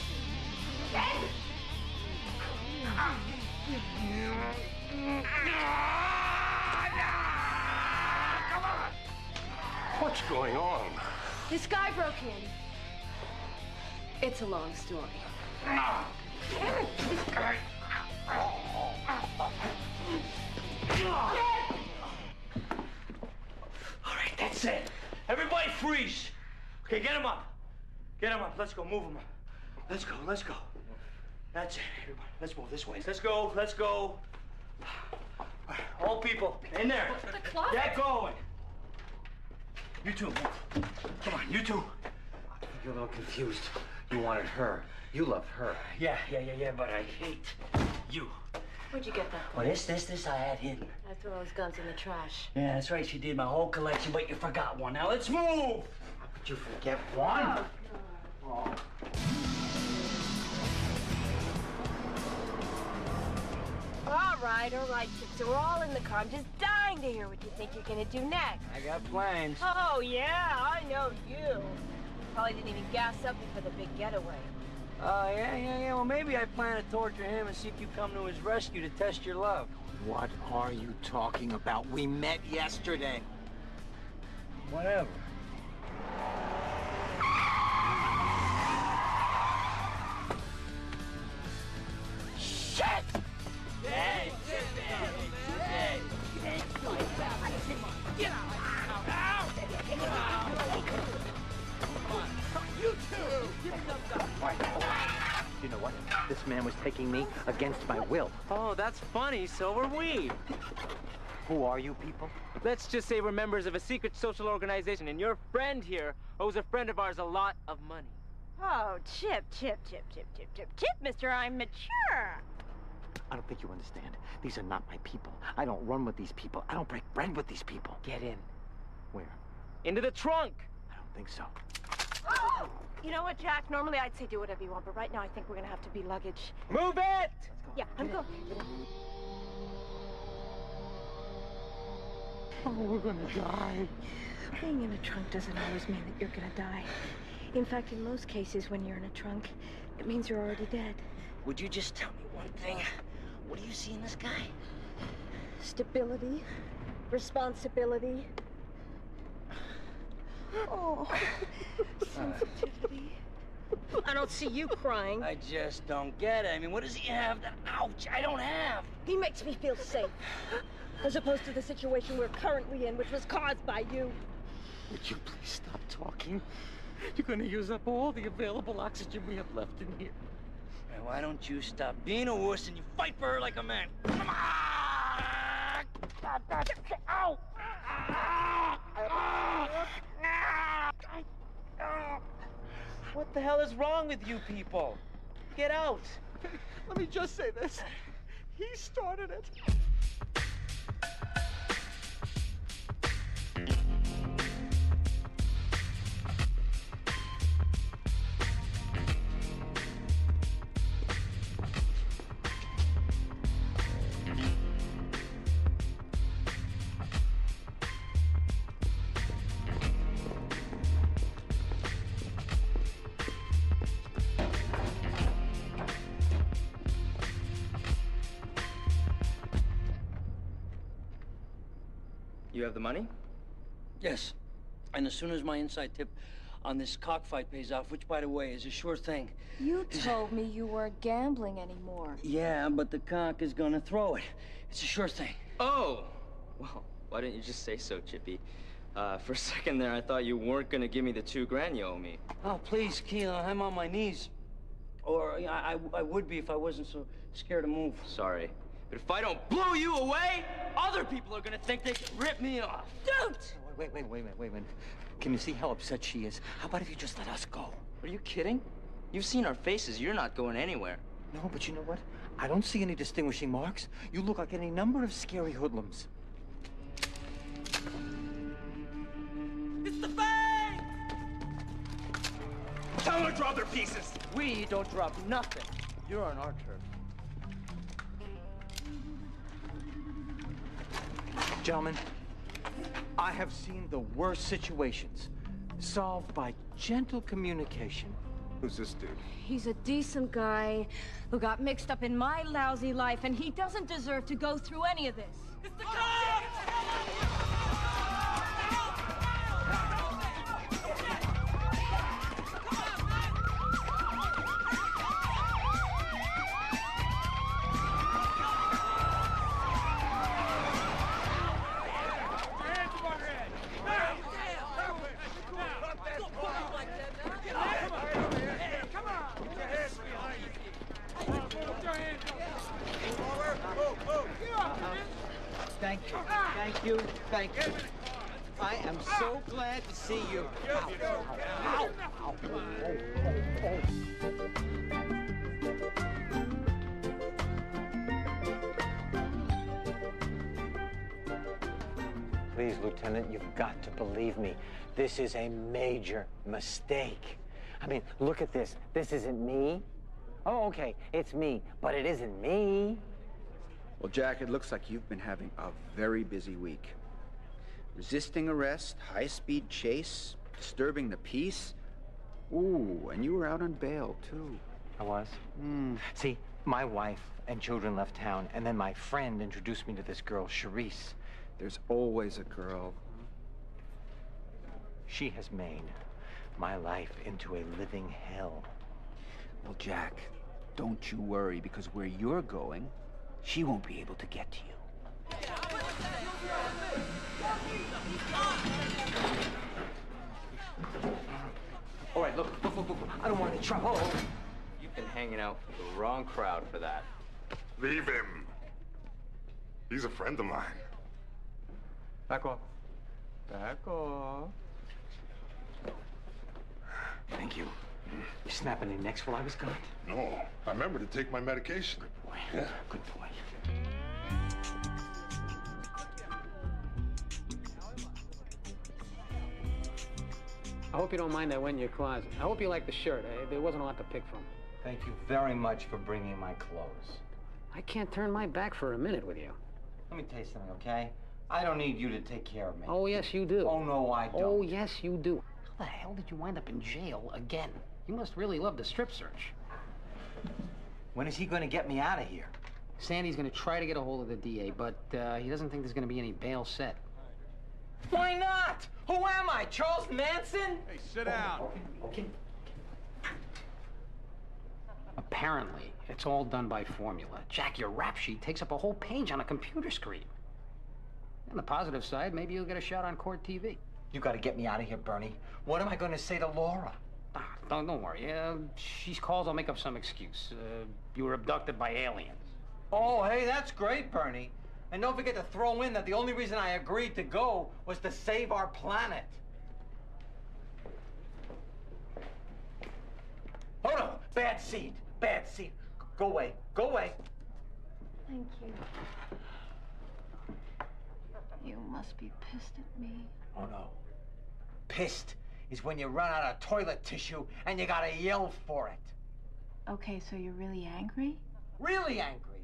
What's going on? This guy broke in. It's a long story. All right, that's it. Everybody freeze. Okay, get him up. Get him up. Let's go. Move him up. Let's go. Let's go. That's it. Everybody, let's move this way. Let's go. Let's go. All people, in there. The? Get going. You two, move. Come on, you two. You're a little confused. You wanted her. You loved her. Yeah, yeah, yeah, yeah, but I hate you. Where'd you get that? Well, this, this, this I had hidden. I threw those guns in the trash. Yeah, that's right. She did my whole collection, but you forgot one. Now let's move. How could you forget one? Oh. All right, all right, Chip. So we're all in the car. I'm just dying to hear what you think you're gonna do next. I got plans. Oh, yeah, I know you. Probably didn't even gas up before the big getaway. Oh, yeah, yeah, yeah. Well, maybe I plan to torture him and see if you come to his rescue to test your love. What are you talking about? We met yesterday. Whatever. Shit! Man was taking me against my will. Oh, that's funny. So were we. Who are you people? Let's just say we're members of a secret social organization, and your friend here owes a friend of ours a lot of money. Oh, Chip, Chip, Chip, Chip, Chip, Chip, Chip, Mister, I'm mature. I don't think you understand. These are not my people. I don't run with these people. I don't break bread with these people. Get in. Where? Into the trunk. I don't think so. Oh! You know what, Jack? Normally I'd say do whatever you want, but right now I think we're gonna have to be luggage. Move it! Yeah, I'm going. Oh, we're gonna die. Being in a trunk doesn't always mean that you're gonna die. In fact, in most cases, when you're in a trunk, it means you're already dead. Would you just tell me one thing? What do you see in this guy? Stability, responsibility. Oh, sensitivity. I don't see you crying. I just don't get it. I mean, what does he have that, ouch, I don't have? He makes me feel safe. As opposed to the situation we're currently in, which was caused by you. Would you please stop talking? You're gonna use up all the available oxygen we have left in here. Man, why don't you stop being a wuss and you fight for her like a man? Come on! What the hell is wrong with you people? Get out! Let me just say this. He started it. You have the money? Yes. And as soon as my inside tip on this cockfight pays off, which, by the way, is a sure thing. You told me you weren't gambling anymore. Yeah, but the cock is gonna throw it. It's a sure thing. Oh! Well, why didn't you just say so, Chippy? Uh, for a second there, I thought you weren't gonna give me the two grand you owe me. Oh, please, Keela, I'm on my knees. Or yeah, I, I would be if I wasn't so scared to move. Sorry. But if I don't blow you away, other people are gonna think they can rip me off. Don't! Wait, wait, wait, wait, wait, wait. Can you see how upset she is? How about if you just let us go? Are you kidding? You've seen our faces. You're not going anywhere. No, but you know what? I don't see any distinguishing marks. You look like any number of scary hoodlums. It's the fang! Tell them to drop their pieces. We don't drop nothing. You're on our turf. Gentlemen, I have seen the worst situations solved by gentle communication. Who's this dude? He's a decent guy who got mixed up in my lousy life, and he doesn't deserve to go through any of this. Thank This is a major mistake. I mean, look at this. This isn't me. Oh, okay, it's me, but it isn't me. Well, Jack, it looks like you've been having a very busy week. Resisting arrest, high-speed chase, disturbing the peace. Ooh, and you were out on bail, too. I was. Hmm. See, my wife and children left town, and then my friend introduced me to this girl, Charisse. There's always a girl. She has made my life into a living hell. Well, Jack, don't you worry, because where you're going, she won't be able to get to you. All right, look, look, look, look. I don't want any trouble. You've been oh. hanging out with the wrong crowd for that. Leave him. He's a friend of mine. Back off. Back off. Thank you. You snapping any necks while I was gone? No, I remember to take my medication. Good boy. Yeah. Good boy. I hope you don't mind I went in your closet. I hope you like the shirt. Eh? There wasn't a lot to pick from. Thank you very much for bringing my clothes. I can't turn my back for a minute with you. Let me tell you something, okay? I don't need you to take care of me. Oh, yes, you do. Oh, no, I don't. Oh, yes, you do. How the hell did you wind up in jail again? You must really love the strip search. When is he going to get me out of here? Sandy's going to try to get a hold of the DA, but uh, he doesn't think there's going to be any bail set. Why not? Who am I, Charles Manson? Hey, sit down. Okay. Apparently, it's all done by formula. Jack, your rap sheet takes up a whole page on a computer screen. On the positive side, maybe you'll get a shot on court TV. You got to get me out of here, Bernie. What am I going to say to Laura? Ah, don't, don't worry. Uh, she calls, I'll make up some excuse. Uh, you were abducted by aliens. Oh, hey, that's great, Bernie. And don't forget to throw in that the only reason I agreed to go was to save our planet. Oh no, bad seed, bad seed. Go away, go away. Thank you. You must be pissed at me. Oh no. Pissed is when you run out of toilet tissue and you gotta yell for it. Okay, so you're really angry? Really angry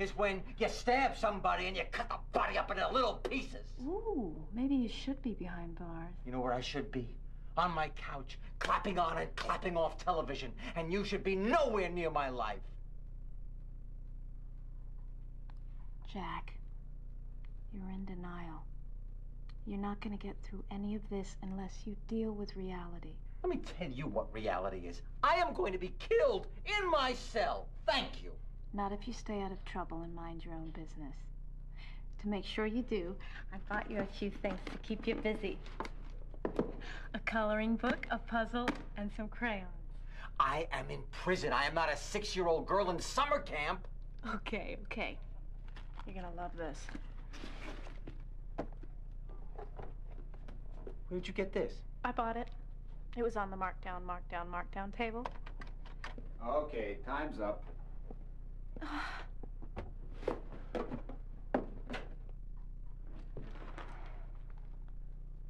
is when you stab somebody and you cut the body up into little pieces. Ooh, maybe you should be behind bars. You know where I should be? On my couch, clapping on and clapping off television, and you should be nowhere near my life. Jack, you're in denial. You're not going to get through any of this unless you deal with reality. Let me tell you what reality is. I am going to be killed in my cell. Thank you. Not if you stay out of trouble and mind your own business. To make sure you do, I bought you a few things to keep you busy. A coloring book, a puzzle, and some crayons. I am in prison. I am not a six year old girl in summer camp. Okay, okay. You're gonna love this. Where'd you get this? I bought it. It was on the markdown, markdown, markdown table. Okay, time's up.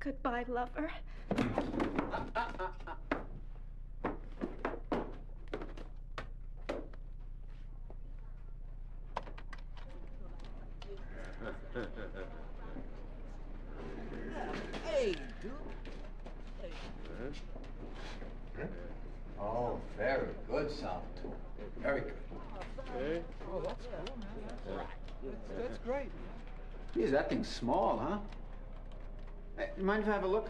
Goodbye, lover. hey, dude. Oh, very good, Salvatore. Very good. Hey. Oh, that's cool, man. That's, that's great. Geez, that thing's small, huh? Hey, mind if I have a look?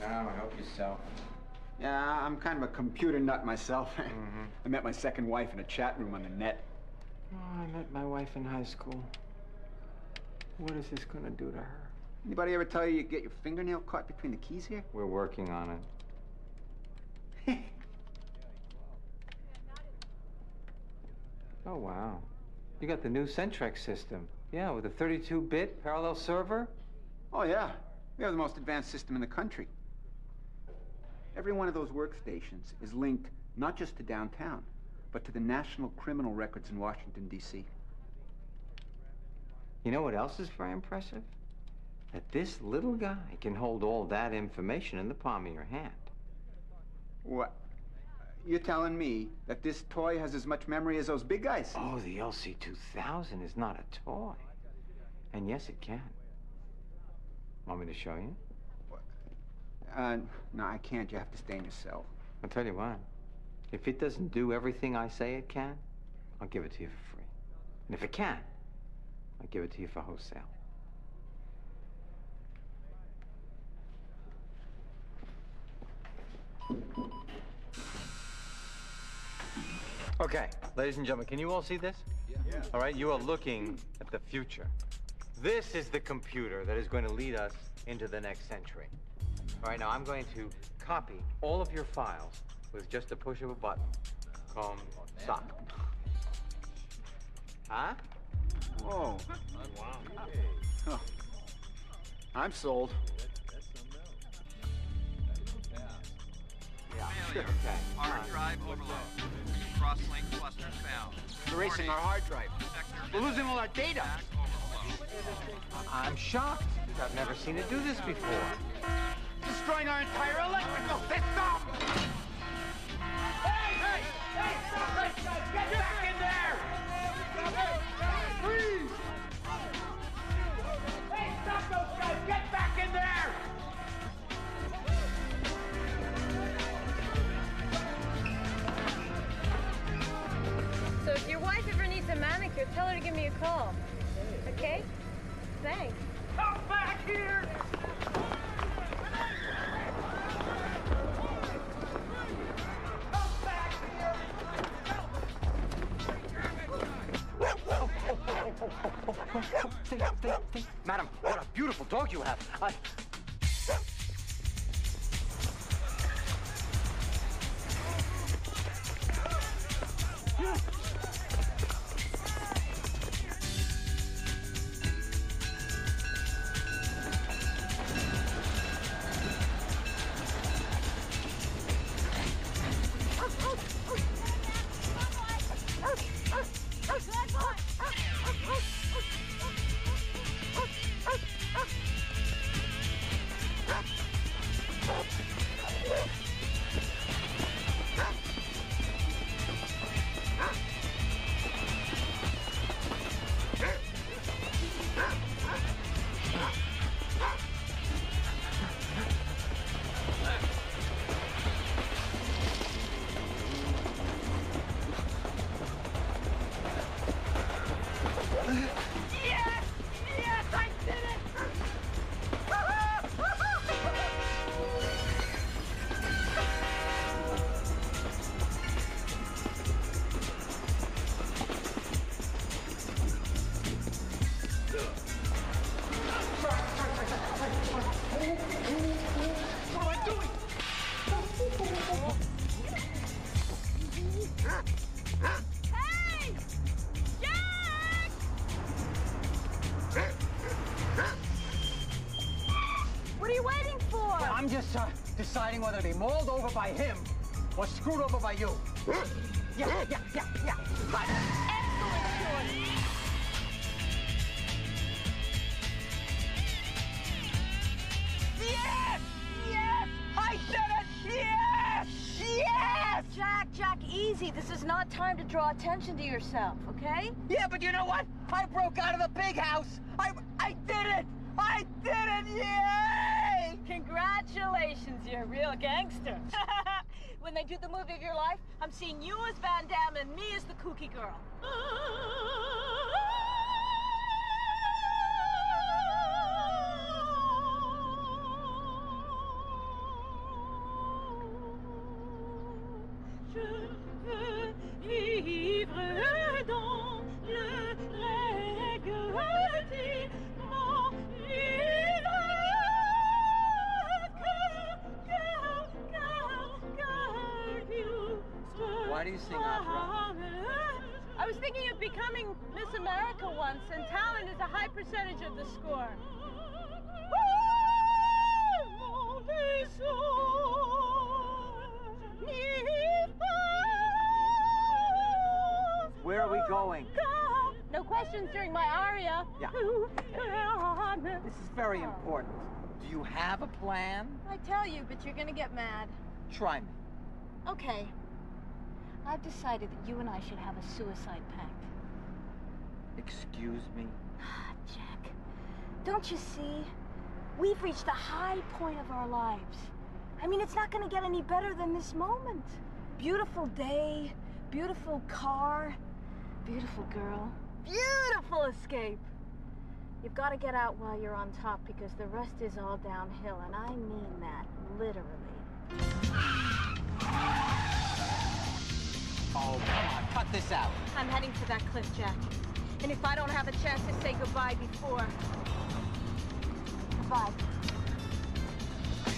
No, help yourself. Yeah, I'm kind of a computer nut myself. Mm-hmm. I met my second wife in a chat room on the net. Oh, I met my wife in high school. What is this gonna do to her? Anybody ever tell you you get your fingernail caught between the keys here? We're working on it. Oh, wow. You got the new Centrex system. Yeah, with a 32-bit parallel server? Oh, yeah. We have the most advanced system in the country. Every one of those workstations is linked not just to downtown, but to the National Criminal Records in Washington, D.C. You know what else is very impressive? That this little guy can hold all that information in the palm of your hand. What? You're telling me that this toy has as much memory as those big guys? Oh, the LC2000 is not a toy. And yes, it can. Want me to show you? Uh, no, I can't. You have to stay in your cell. I'll tell you what. If it doesn't do everything I say it can, I'll give it to you for free. And if it can, I'll give it to you for wholesale. Okay, ladies and gentlemen, can you all see this? Yeah. All right, you are looking at the future. This is the computer that is going to lead us into the next century. All right, now I'm going to copy all of your files with just a push of a button. Come, stop. Huh? Oh. Wow. Huh. I'm sold. Yeah. Failure. Hard drive overload. Cross-link clusters found. Erasing our hard drive. We're losing all our data. I'm shocked. I've never seen it do this before. Destroying our entire electrical system! Hey, hey, hey, stop give me a call. Okay? Thanks. Come back here! Madam, what a beautiful dog you have. I... yourself, okay? Yeah, but you know what? I broke out of the big house. I I did it. I did it. Yay! Congratulations, you're a real gangster. when they do the movie of your life, I'm seeing you as Van Damme and me as the kooky girl. Vivre Why do you sing opera? I was thinking of becoming Miss America once, and talent is a high percentage of the score. Where are we going? No questions during my aria. Yeah. This is very important. Do you have a plan? I tell you, but you're gonna get mad. Try me. Okay. I've decided that you and I should have a suicide pact. Excuse me? Ah, Jack, don't you see? We've reached a high point of our lives. I mean, it's not gonna get any better than this moment. Beautiful day, beautiful car, beautiful girl, beautiful escape. You've got to get out while you're on top because the rest is all downhill, and I mean that literally. Oh, come on, cut this out. I'm heading for that cliff, Jack. And if I don't have a chance to say goodbye before. Goodbye.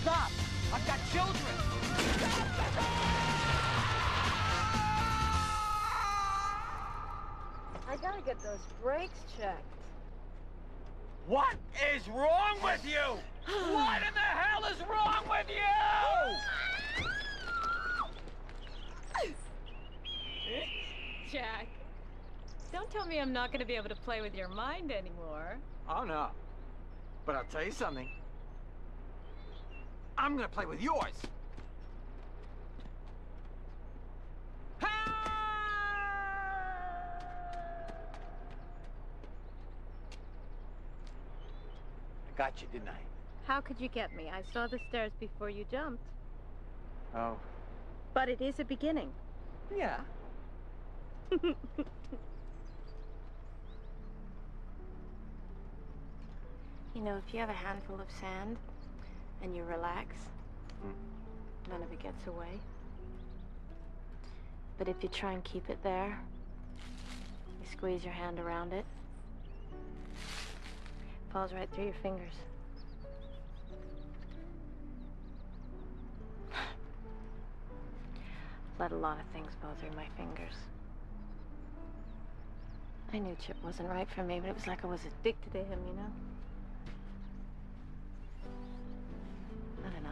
Stop! I've got children! I gotta get those brakes checked. What is wrong with you? What in the hell is wrong with you? Jack, don't tell me I'm not going to be able to play with your mind anymore. Oh, no. But I'll tell you something. I'm gonna play with yours. I got you, didn't I? How could you get me? I saw the stairs before you jumped. Oh. But it is a beginning. Yeah. You know, if you have a handful of sand and you relax, hmm. none of it gets away. But if you try and keep it there, you squeeze your hand around it, it falls right through your fingers. Let a lot of things fall through my fingers. I knew Chip wasn't right for me, but it was like I was addicted to him, you know? I don't know.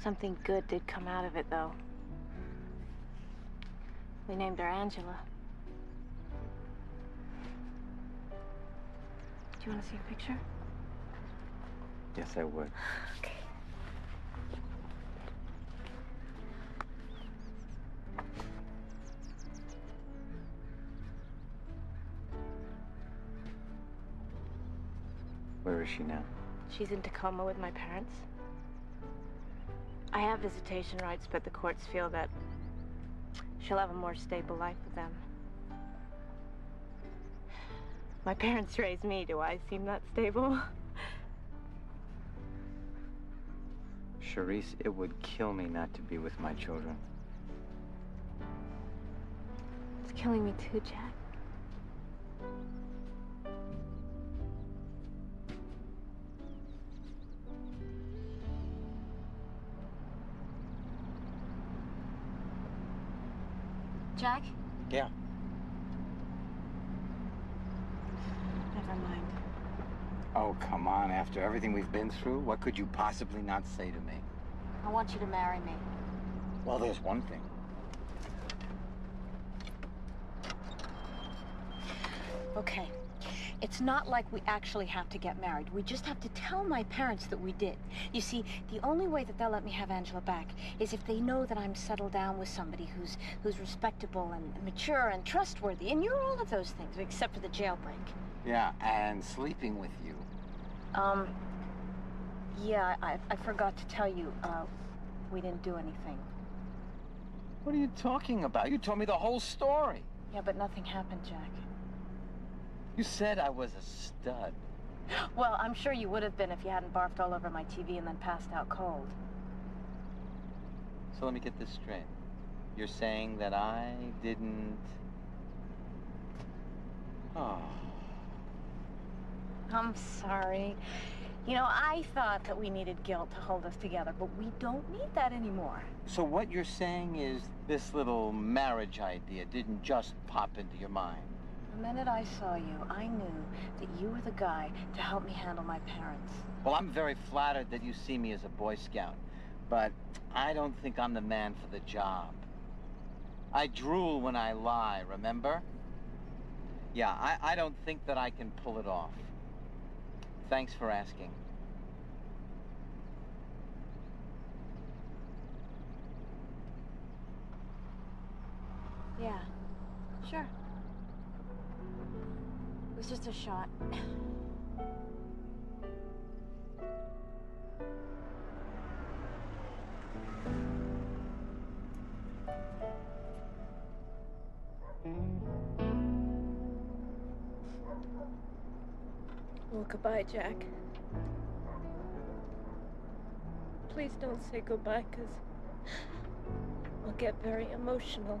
Something good did come out of it, though. We named her Angela. Do you want to see a picture? Yes, I would. Okay. Where is she now? She's in Tacoma with my parents. I have visitation rights, but the courts feel that she'll have a more stable life with them. My parents raised me. Do I seem that stable? Charisse, it would kill me not to be with my children. It's killing me too, Jack. Jack? Yeah. Never mind. Oh, come on. After everything we've been through, what could you possibly not say to me? I want you to marry me. Well, there's one thing. Okay. It's not like we actually have to get married. We just have to tell my parents that we did. You see, the only way that they'll let me have Angela back is if they know that I'm settled down with somebody who's who's respectable and mature and trustworthy. And you're all of those things, except for the jailbreak. Yeah, and sleeping with you. Um, yeah, I, I forgot to tell you, uh, we didn't do anything. What are you talking about? You told me the whole story. Yeah, but nothing happened, Jack. You said I was a stud. Well, I'm sure you would have been if you hadn't barfed all over my TV and then passed out cold. So let me get this straight. You're saying that I didn't... Oh. I'm sorry. You know, I thought that we needed guilt to hold us together, but we don't need that anymore. So what you're saying is this little marriage idea didn't just pop into your mind? The minute I saw you, I knew that you were the guy to help me handle my parents. Well, I'm very flattered that you see me as a Boy Scout, but I don't think I'm the man for the job. I drool when I lie, remember? Yeah, I, I don't think that I can pull it off. Thanks for asking. Yeah, sure. It was just a shot. Well, goodbye, Jack. Please don't say goodbye, because I'll get very emotional.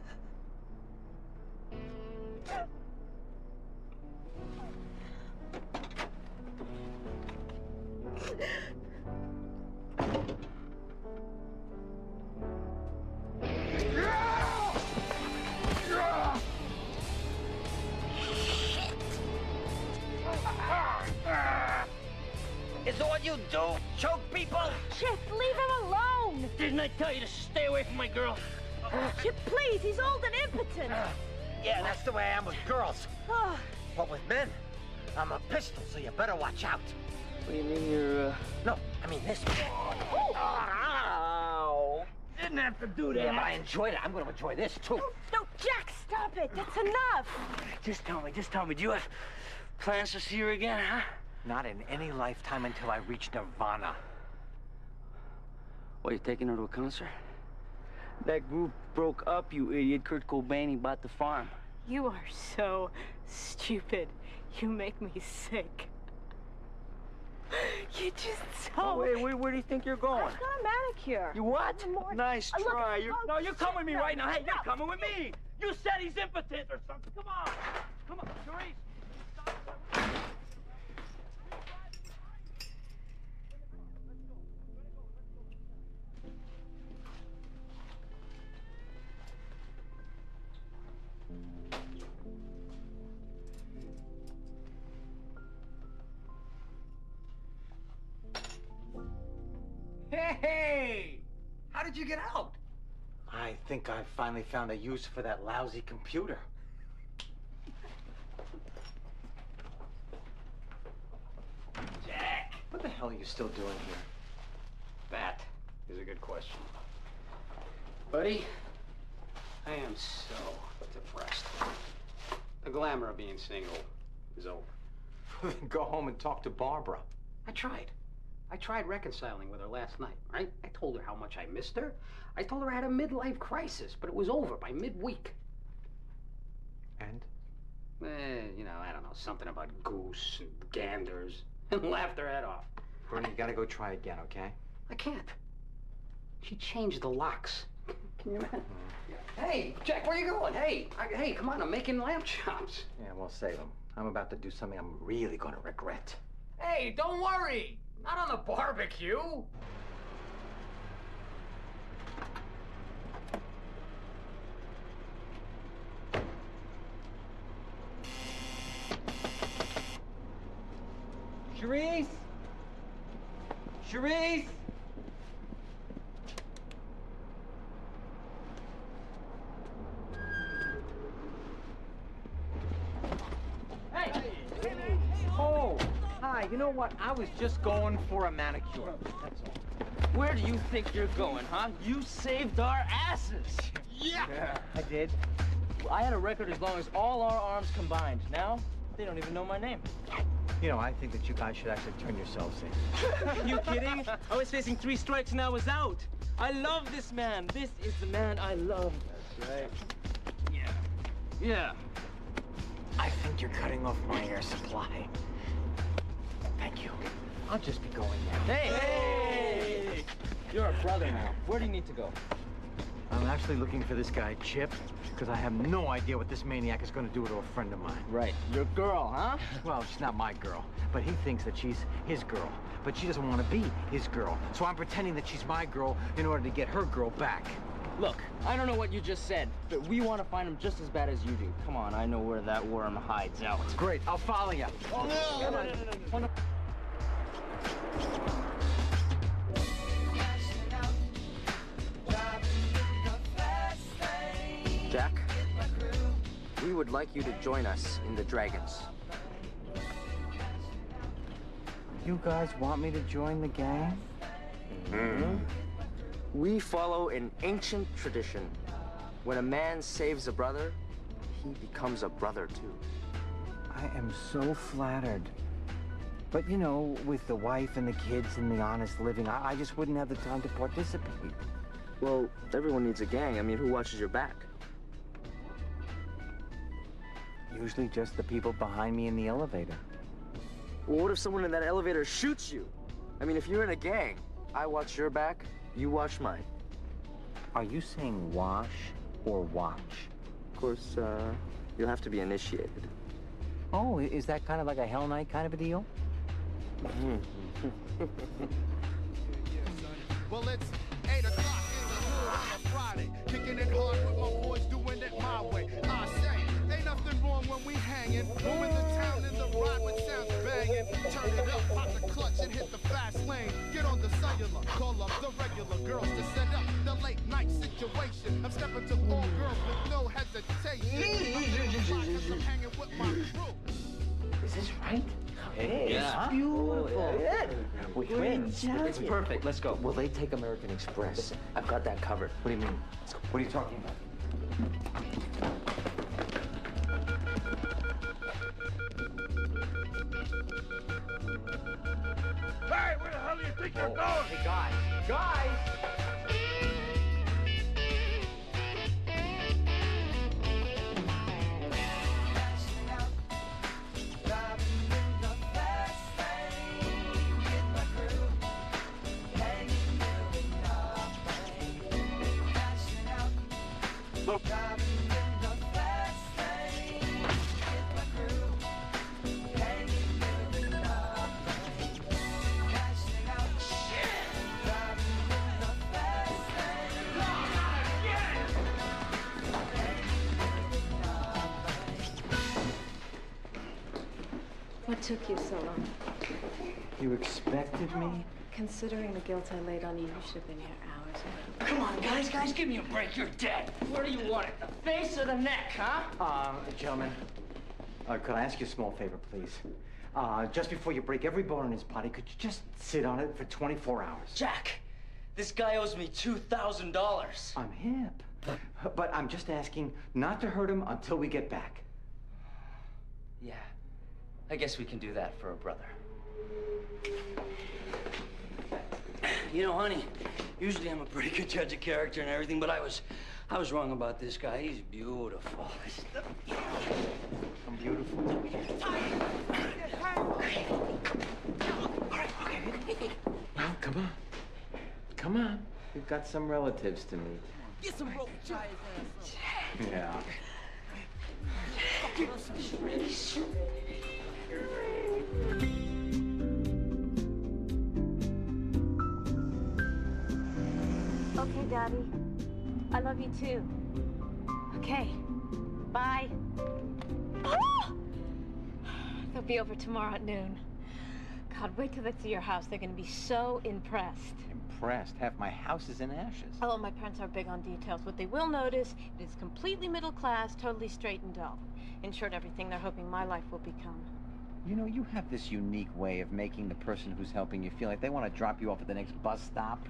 I tell you to stay away from my girl? Chip, please, he's old and impotent. Yeah, that's the way I am with girls. Oh, But with men, I'm a pistol, so you better watch out. What do you mean you're, uh... No, I mean this. Ow! Didn't have to do that. Yeah, but I enjoyed it. I'm going to enjoy this, too. no, Jack, stop it. That's enough. Just tell me, just tell me, do you have plans to see her again, huh? Not in any lifetime until I reach nirvana. What, you taking her to a concert? That group broke up, you idiot. Kurt Cobain, he bought the farm. You are so stupid. You make me sick. You just so. Oh, wait, wait, where do you think you're going? I've got a manicure. You what? More- Nice look, try. You, oh, no, you're coming with me right now. Hey, no. you're coming with me. You said he's impotent or something. Come on. Come on, Therese. Hey! How did you get out? I think I finally found a use for that lousy computer. Jack! What the hell are you still doing here? That is a good question. Buddy, I am so depressed. The glamour of being single is over. Go home and talk to Barbara. I tried. I tried reconciling with her last night, right? I told her how much I missed her. I told her I had a midlife crisis, but it was over by midweek. And? Eh, you know, I don't know, something about goose and ganders, and laughed her head off. Bernie, you gotta go try again, okay? I can't. She changed the locks. Can you imagine? Hey, Jack, where you going? Hey, I, hey, come on, I'm making lamb chops. Yeah, we'll save them. I'm about to do something I'm really gonna regret. Hey, don't worry. Not on the barbecue. Cherise? Cherise? Hi. You know what? I was just going for a manicure. That's all. Where do you think you're going, huh? You saved our asses. Yeah. I did. I had a record as long as all our arms combined. Now, they don't even know my name. You know, I think that you guys should actually turn yourselves in. you kidding? I was facing three strikes and I was out. I love this man. This is the man I love. That's right. Yeah. Yeah. I think you're cutting off my air supply. You. I'll just be going now. Hey! Hey! You're a brother now. Where do you need to go? I'm actually looking for this guy, Chip, because I have no idea what this maniac is going to do to a friend of mine. Right. Your girl, huh? Well, she's not my girl, but he thinks that she's his girl. But she doesn't want to be his girl. So I'm pretending that she's my girl in order to get her girl back. Look, I don't know what you just said, but we want to find him just as bad as you do. Come on, I know where that worm hides out. Great, I'll follow you. Oh, no, no, no, no, no, no. Jack, we would like you to join us in the Dragons. You guys want me to join the gang? Mm-hmm. We follow an ancient tradition. When a man saves a brother, he becomes a brother too. I am so flattered. But you know, with the wife and the kids and the honest living, I, I just wouldn't have the time to participate. Well, everyone needs a gang. I mean, who watches your back? Usually just the people behind me in the elevator. Well, what if someone in that elevator shoots you? I mean, if you're in a gang, I watch your back, you watch mine. Are you saying wash or watch? Of course, uh, you'll have to be initiated. Oh, is that kind of like a Hell Night kind of a deal? Mm. Well, it's 8 o'clock in the hood on a Friday. Kicking it hard with my boys, doing it my way. I say, ain't nothing wrong when we hanging. Moving the town in the ride with sounds banging. Turn it up, pop the clutch and hit the fast lane. Get on the cellular, call up the regular girls to set up the late night situation. I'm stepping to all girls with no hesitation. I'm hanging with my crew. Is this right? It is. Yeah. Beautiful. Yeah. We're Great It's perfect. Let's go. Will they take American Express? I've got that covered. What do you mean? What are you talking about? Hey, where the hell do you think you're oh, going? Hey, guys. Guys! What took you so long? You expected me? Considering the guilt I laid on you, you should have been here. Come on, guys, guys, give me a break. You're dead. Where do you want it? The face or the neck, huh? Um, gentlemen, uh, could I ask you a small favor, please? Uh, just before you break every bone in his body, could you just sit on it for 24 hours? Jack, this guy owes me $2,000. I'm hip. But I'm just asking not to hurt him until we get back. Yeah, I guess we can do that for a brother. You know, honey, usually I'm a pretty good judge of character and everything, but I was, I was wrong about this guy. He's beautiful. I'm beautiful. Well, come on. Come on. We've got some relatives to meet. Get some rope. Yeah. Okay, Daddy. I love you too. Okay. Bye. Ah! They'll be over tomorrow at noon. God, wait till they see your house. They're gonna be so impressed. Impressed. Half my house is in ashes. Although my parents are big on details, what they will notice it is completely middle class, totally straight and dull. In short, everything they're hoping my life will become. You know, you have this unique way of making the person who's helping you feel like they want to drop you off at the next bus stop.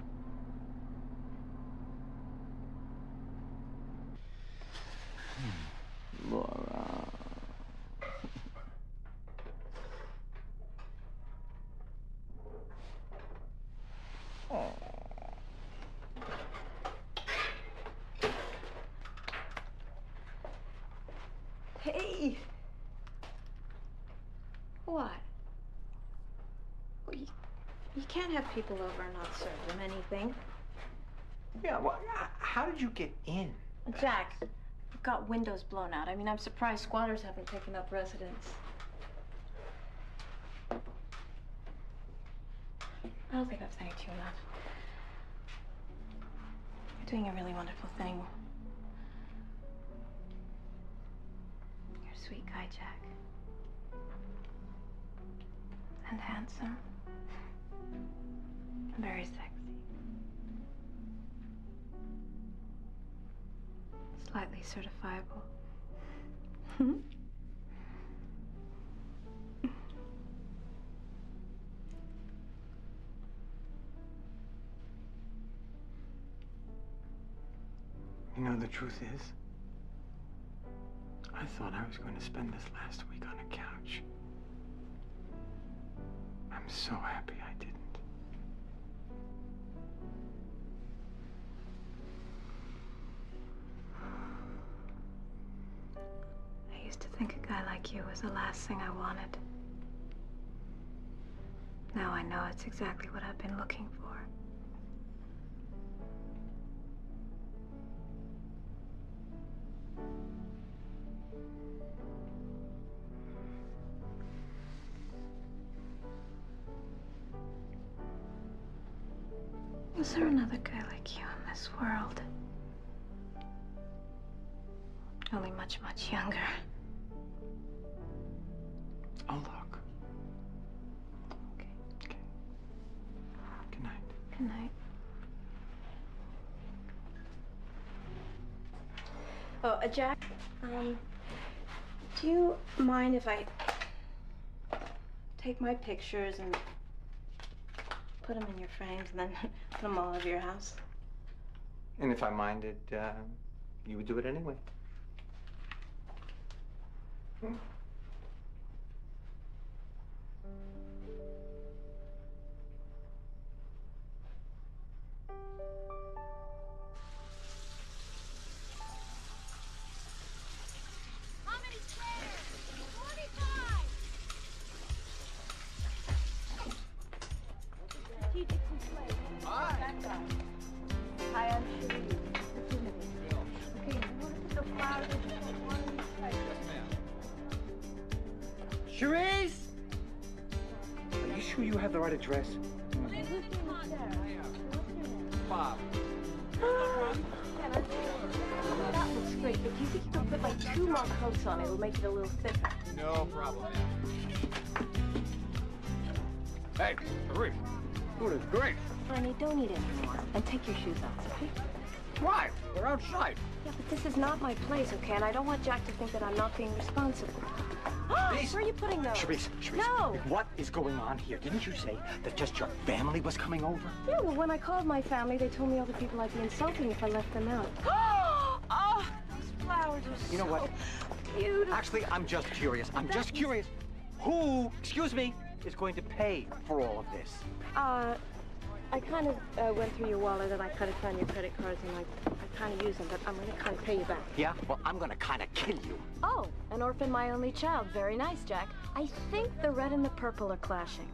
Laura. Oh. Hey! What? Well, you, you can't have people over and not serve them anything. Yeah, well, how did you get in? Jack, I've got windows blown out. I mean, I'm surprised squatters haven't taken up residence. I don't think I've thanked you enough. You're doing a really wonderful thing. You're a sweet guy, Jack. And handsome. And very sexy. Slightly certifiable. You know, the truth is, I thought I was going to spend this last week on a couch. I'm so happy I didn't. Think a guy like you was the last thing I wanted. Now I know it's exactly what I've been looking for. Is there another guy like you in this world? Only much, much younger. Oh, look. Good night. Good night. Oh, uh, Jack, um, do you mind if I take my pictures and put them in your frames and then put them all over your house? And if I minded, uh, you would do it anyway. How sure you have the right address? Bob. That looks great, but do you think you could put like two more coats on it? It'll make it a little thicker. No problem. Hey, Marie. Food is great. Bernie, don't eat anymore. And take your shoes off, okay? Why? We're outside. Yeah, but this is not my place, okay? And I don't want Jack to think that I'm not being responsible. Where are you putting those? Cherise, Cherise. No! What is going on here? Didn't you say that just your family was coming over? Yeah, well, when I called my family, they told me all the people I'd be insulting if I left them out. oh, those flowers are so You know what? beautiful. Actually, I'm just curious. I'm just curious. Who, excuse me, is going to pay for all of this? Uh, I kind of uh, went through your wallet and I kind of found your credit cards and I kind of used them, but I'm going to kind of pay you back. Yeah? Well, I'm going to kind of kill you. Oh, an orphan, my only child. Very nice, Jack. I think the red and the purple are clashing.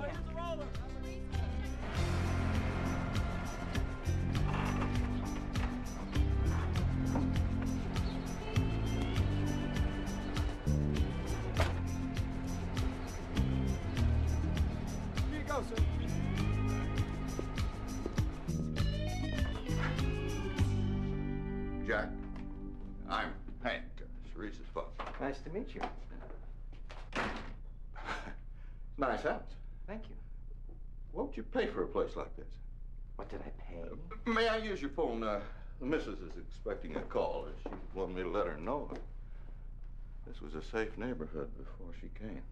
Yeah. Place like this? What did I pay? May I use your phone? Uh, the missus is expecting a call. She wanted me to let her know this was a safe neighborhood before she came.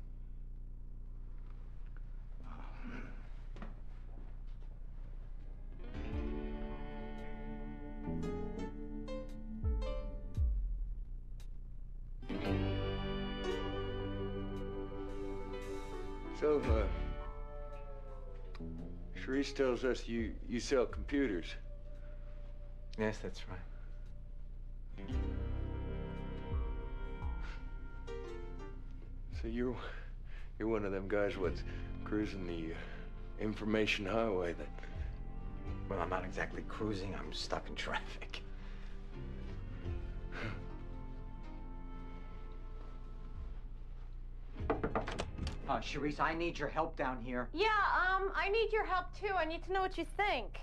So, uh, Sharice tells us you, you sell computers. Yes, that's right. So you're, you're one of them guys what's cruising the uh, information highway that... Well, I'm not exactly cruising. I'm stuck in traffic. Uh, Charisse, I need your help down here. Yeah, um, I need your help too. I need to know what you think.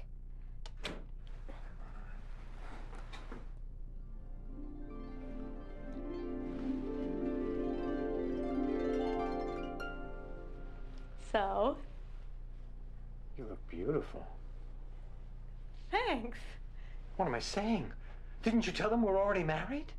So? You look beautiful. Thanks. What am I saying? Didn't you tell them we're already married?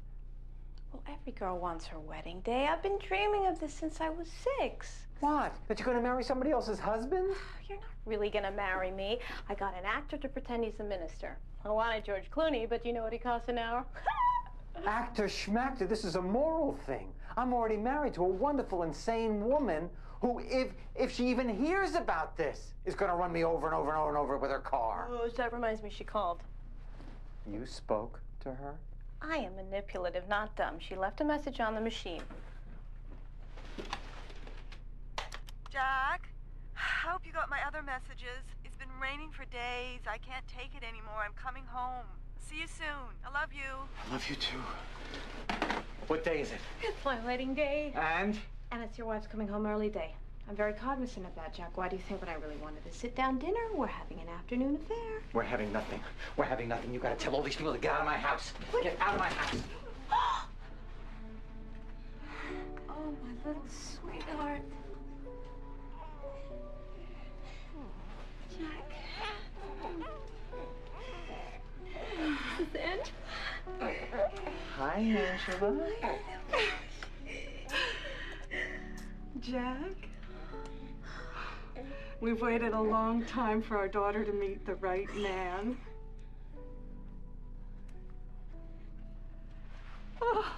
Well, every girl wants her wedding day. I've been dreaming of this since I was six. What? That you're gonna marry somebody else's husband? You're not really gonna marry me. I got an actor to pretend he's a minister. I wanted George Clooney, but you know what he costs an hour? Actor schmactor, this is a moral thing. I'm already married to a wonderful, insane woman who, if if she even hears about this, is gonna run me over and over and over and over with her car. Oh, that reminds me, she called. You spoke to her? I am manipulative, not dumb. She left a message on the machine. Jack, I hope you got my other messages. It's been raining for days. I can't take it anymore. I'm coming home. See you soon. I love you. I love you too. What day is it? It's my wedding day. And? And it's your wife's coming home early day. I'm very cognizant of that, Jack. Why do you think when I really wanted a sit-down dinner, we're having an afternoon affair? We're having nothing. We're having nothing. You gotta tell all these people to get out of my house. Get out of my house. Oh, my little sweetheart. Jack. This is it? Hi, Angela. Jack, we've waited a long time for our daughter to meet the right man. Oh.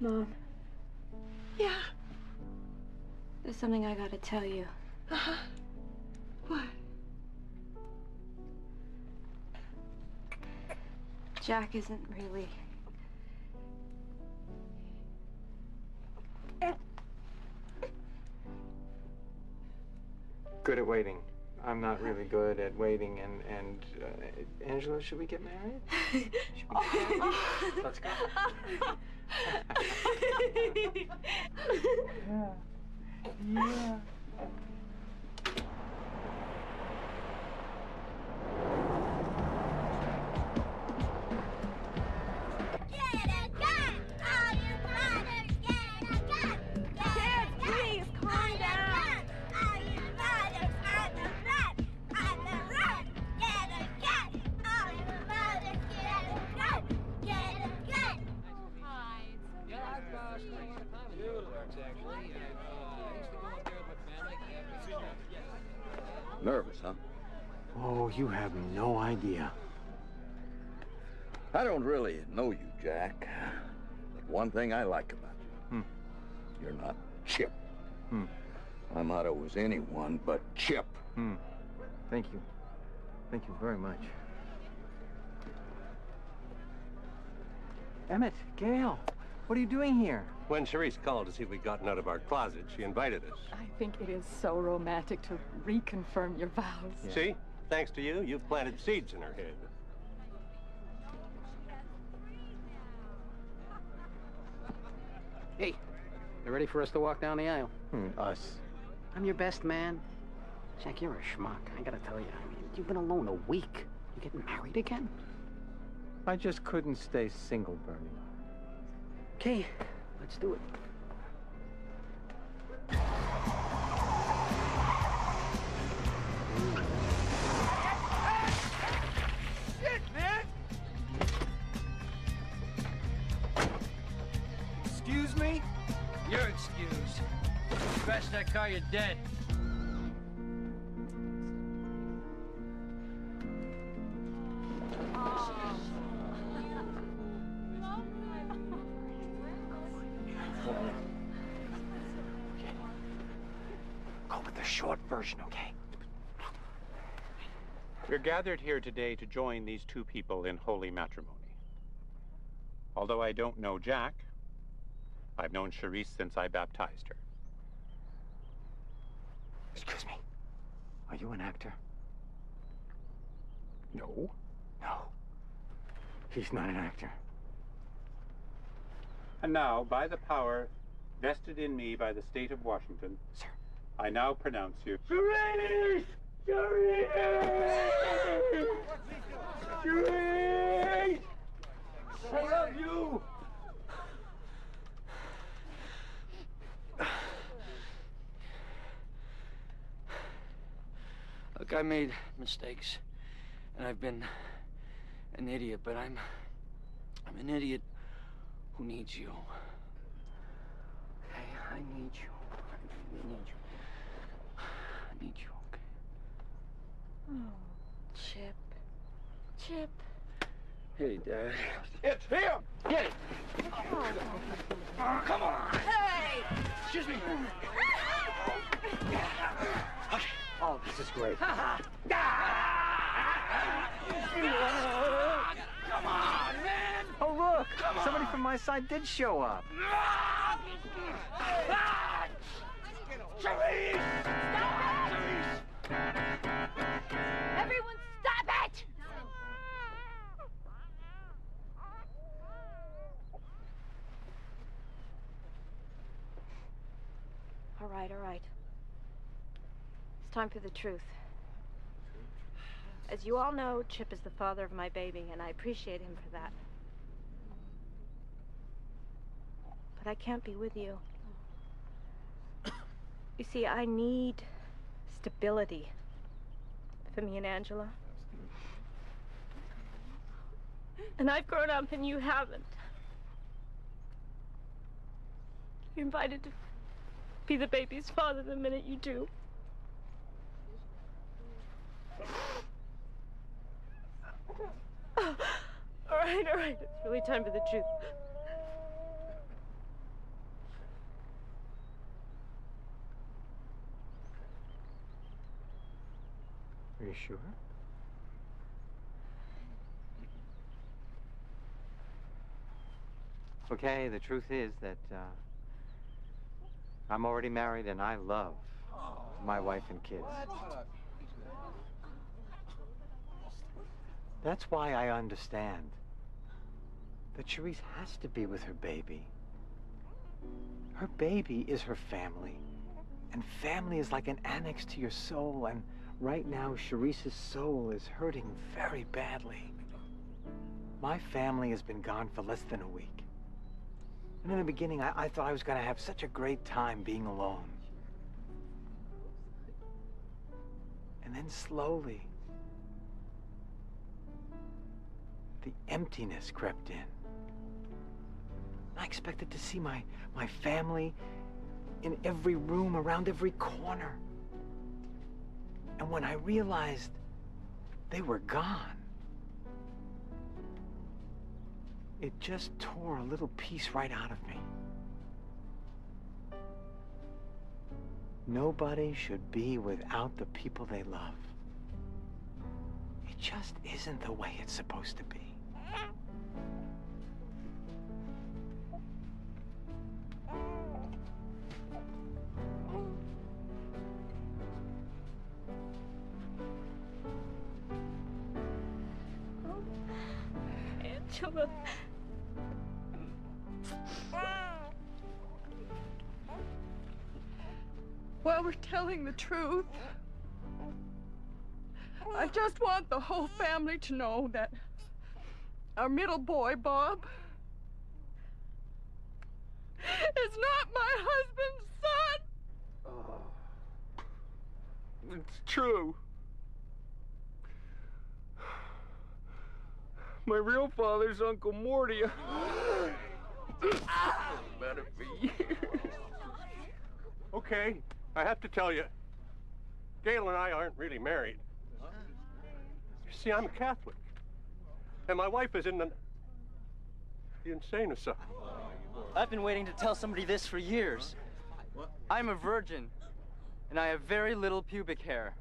Mom, Yeah. there's something I gotta tell you. Uh-huh. What? Jack isn't really. Good at waiting. I'm not really good at waiting. And and uh, Angela, should we get married? Should we get married? Let's go. yeah. Yeah. You have no idea. I don't really know you, Jack. But one thing I like about you, Hmm. you're not Chip. Hmm. My motto was anyone but Chip. Hmm. Thank you. Thank you very much. Emmett, Gail, what are you doing here? When Cherise called to see if we'd gotten out of our closet, she invited us. I think it is so romantic to reconfirm your vows. See? Thanks to you, you've planted seeds in her head. Hey, you ready for us to walk down the aisle? Hmm, us. I'm your best man. Jack, you're a schmuck. I gotta tell you. I mean, you've been alone a week. You getting married again? I just couldn't stay single, Bernie. Okay, let's do it. Excuse me? You're excused. Crash that car, you're dead. Go with the short version, okay? We're gathered here today to join these two people in holy matrimony. Although I don't know Jack, I've known Charisse since I baptized her. Excuse me. Are you an actor? No. No. He's not an actor. And now, by the power vested in me by the state of Washington, Sir. I now pronounce you. Charisse! Charisse! Charisse! I love you! Look, I made mistakes, and I've been an idiot, but I'm I'm an idiot who needs you. Okay, I need you. I need you. I need you, okay? Oh, Chip. Chip. Hey, Dad. It's him! Get it! Oh, come on! Hey! Excuse me. Oh, this is great. Come on, man! Oh, Look. Somebody from my side did show up. Everyone, stop it! All right, all right. Time for the truth. As you all know, Chip is the father of my baby, and I appreciate him for that. But I can't be with you. You see, I need stability for me and Angela. And I've grown up and you haven't. You're invited to be the baby's father the minute you do. All right, all right. It's really time for the truth. Are you sure? Okay, the truth is that uh, I'm already married and I love my wife and kids. That's why I understand that Cherise has to be with her baby. Her baby is her family. And family is like an annex to your soul. And right now, Cherise's soul is hurting very badly. My family has been gone for less than a week. And in the beginning, I, I thought I was going to have such a great time being alone. And then slowly, the emptiness crept in. I expected to see my, my family in every room, around every corner. And when I realized they were gone, it just tore a little piece right out of me. Nobody should be without the people they love. It just isn't the way it's supposed to be. Angela. Well, we're telling the truth. I just want the whole family to know that our middle boy, Bob, is not my husband's son. Oh. It's true. My real father's Uncle Morty. Better for. Okay, I have to tell you, Gail and I aren't really married. You see, I'm a Catholic, and my wife is in the, the insane asylum. I've been waiting to tell somebody this for years. I'm a virgin, and I have very little pubic hair.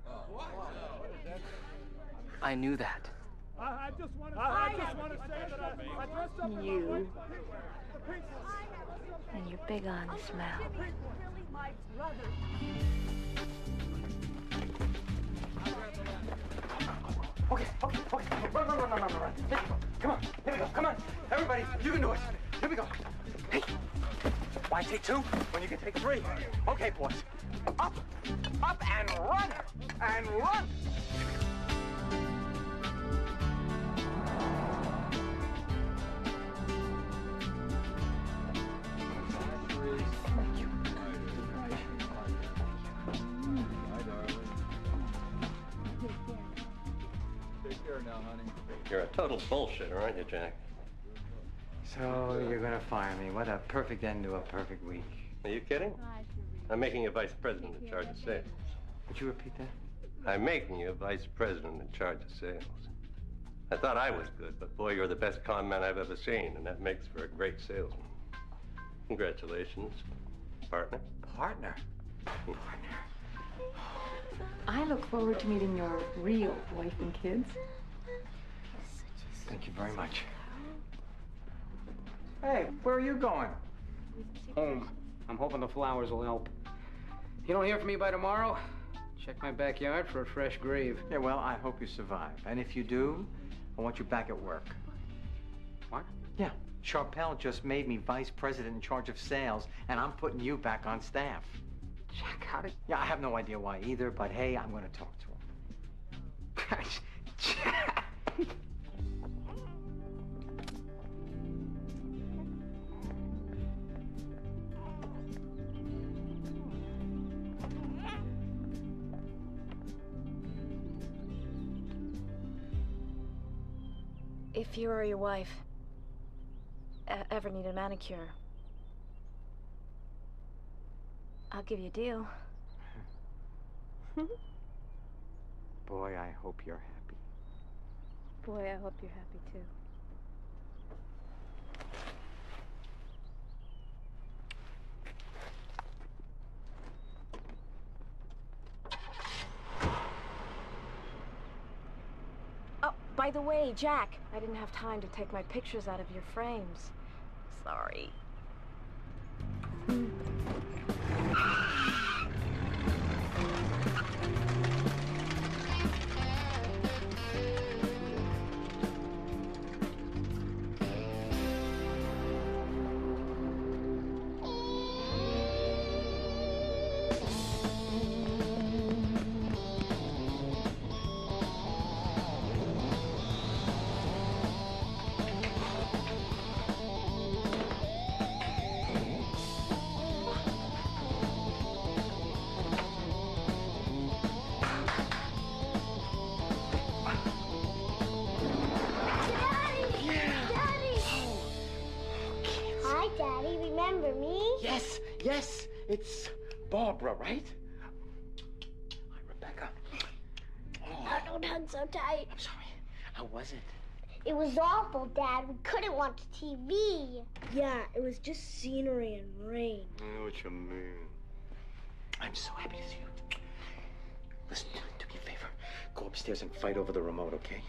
I knew that. I, I just want to. I, I just want to say that I, I dressed up. in You. my wife- the princess. And you're big on smell. Okay, okay, okay. Run, run, run, run, run, run. Here we go. Come on, here we go. Come on. Everybody, you can do it. Here we go. Hey, why take two when you can take three? Okay, boys. Up, up, and run, and run. You're a total bullshitter, aren't you, Jack? So you're gonna fire me? What a perfect end to a perfect week. Are you kidding? I'm making you vice president in charge of sales. Would you repeat that? I'm making you vice president in charge of sales. I thought I was good, but boy, you're the best con man I've ever seen, and that makes for a great salesman. Congratulations, partner. Partner? Partner. I look forward to meeting your real wife and kids. Thank you very much. Hey, where are you going? Home. I'm hoping the flowers will help. If you don't hear from me by tomorrow, check my backyard for a fresh grave. Yeah, well, I hope you survive. And if you do, I want you back at work. What? Yeah. Sharpell just made me vice president in charge of sales, and I'm putting you back on staff. Jack, how did... Yeah, I have no idea why either, but hey, I'm going to talk to him. Jack! If you or your wife e- ever need a manicure, I'll give you a deal. Boy, I hope you're happy. Boy, I hope you're happy too. Oh, by the way, Jack, I didn't have time to take my pictures out of your frames. Sorry. It was awful, Dad. We couldn't watch TV. Yeah, it was just scenery and rain. I know what you mean. I'm so happy to see you. Listen, do me a favor. Go upstairs and fight over the remote, okay?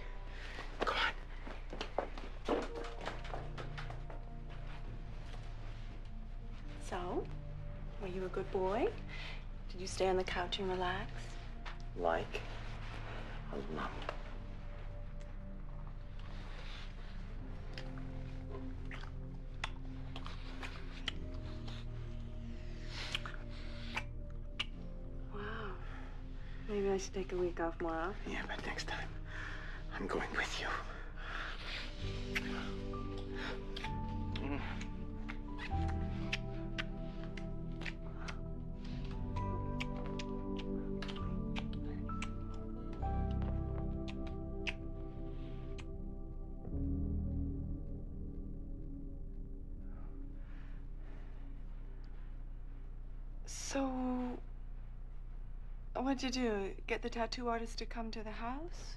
Come on. So, were you a good boy? Did you stay on the couch and relax? Like a lump. Maybe I should take a week off more often. Yeah, but next time, I'm going with you. What'd you do? Get the tattoo artist to come to the house?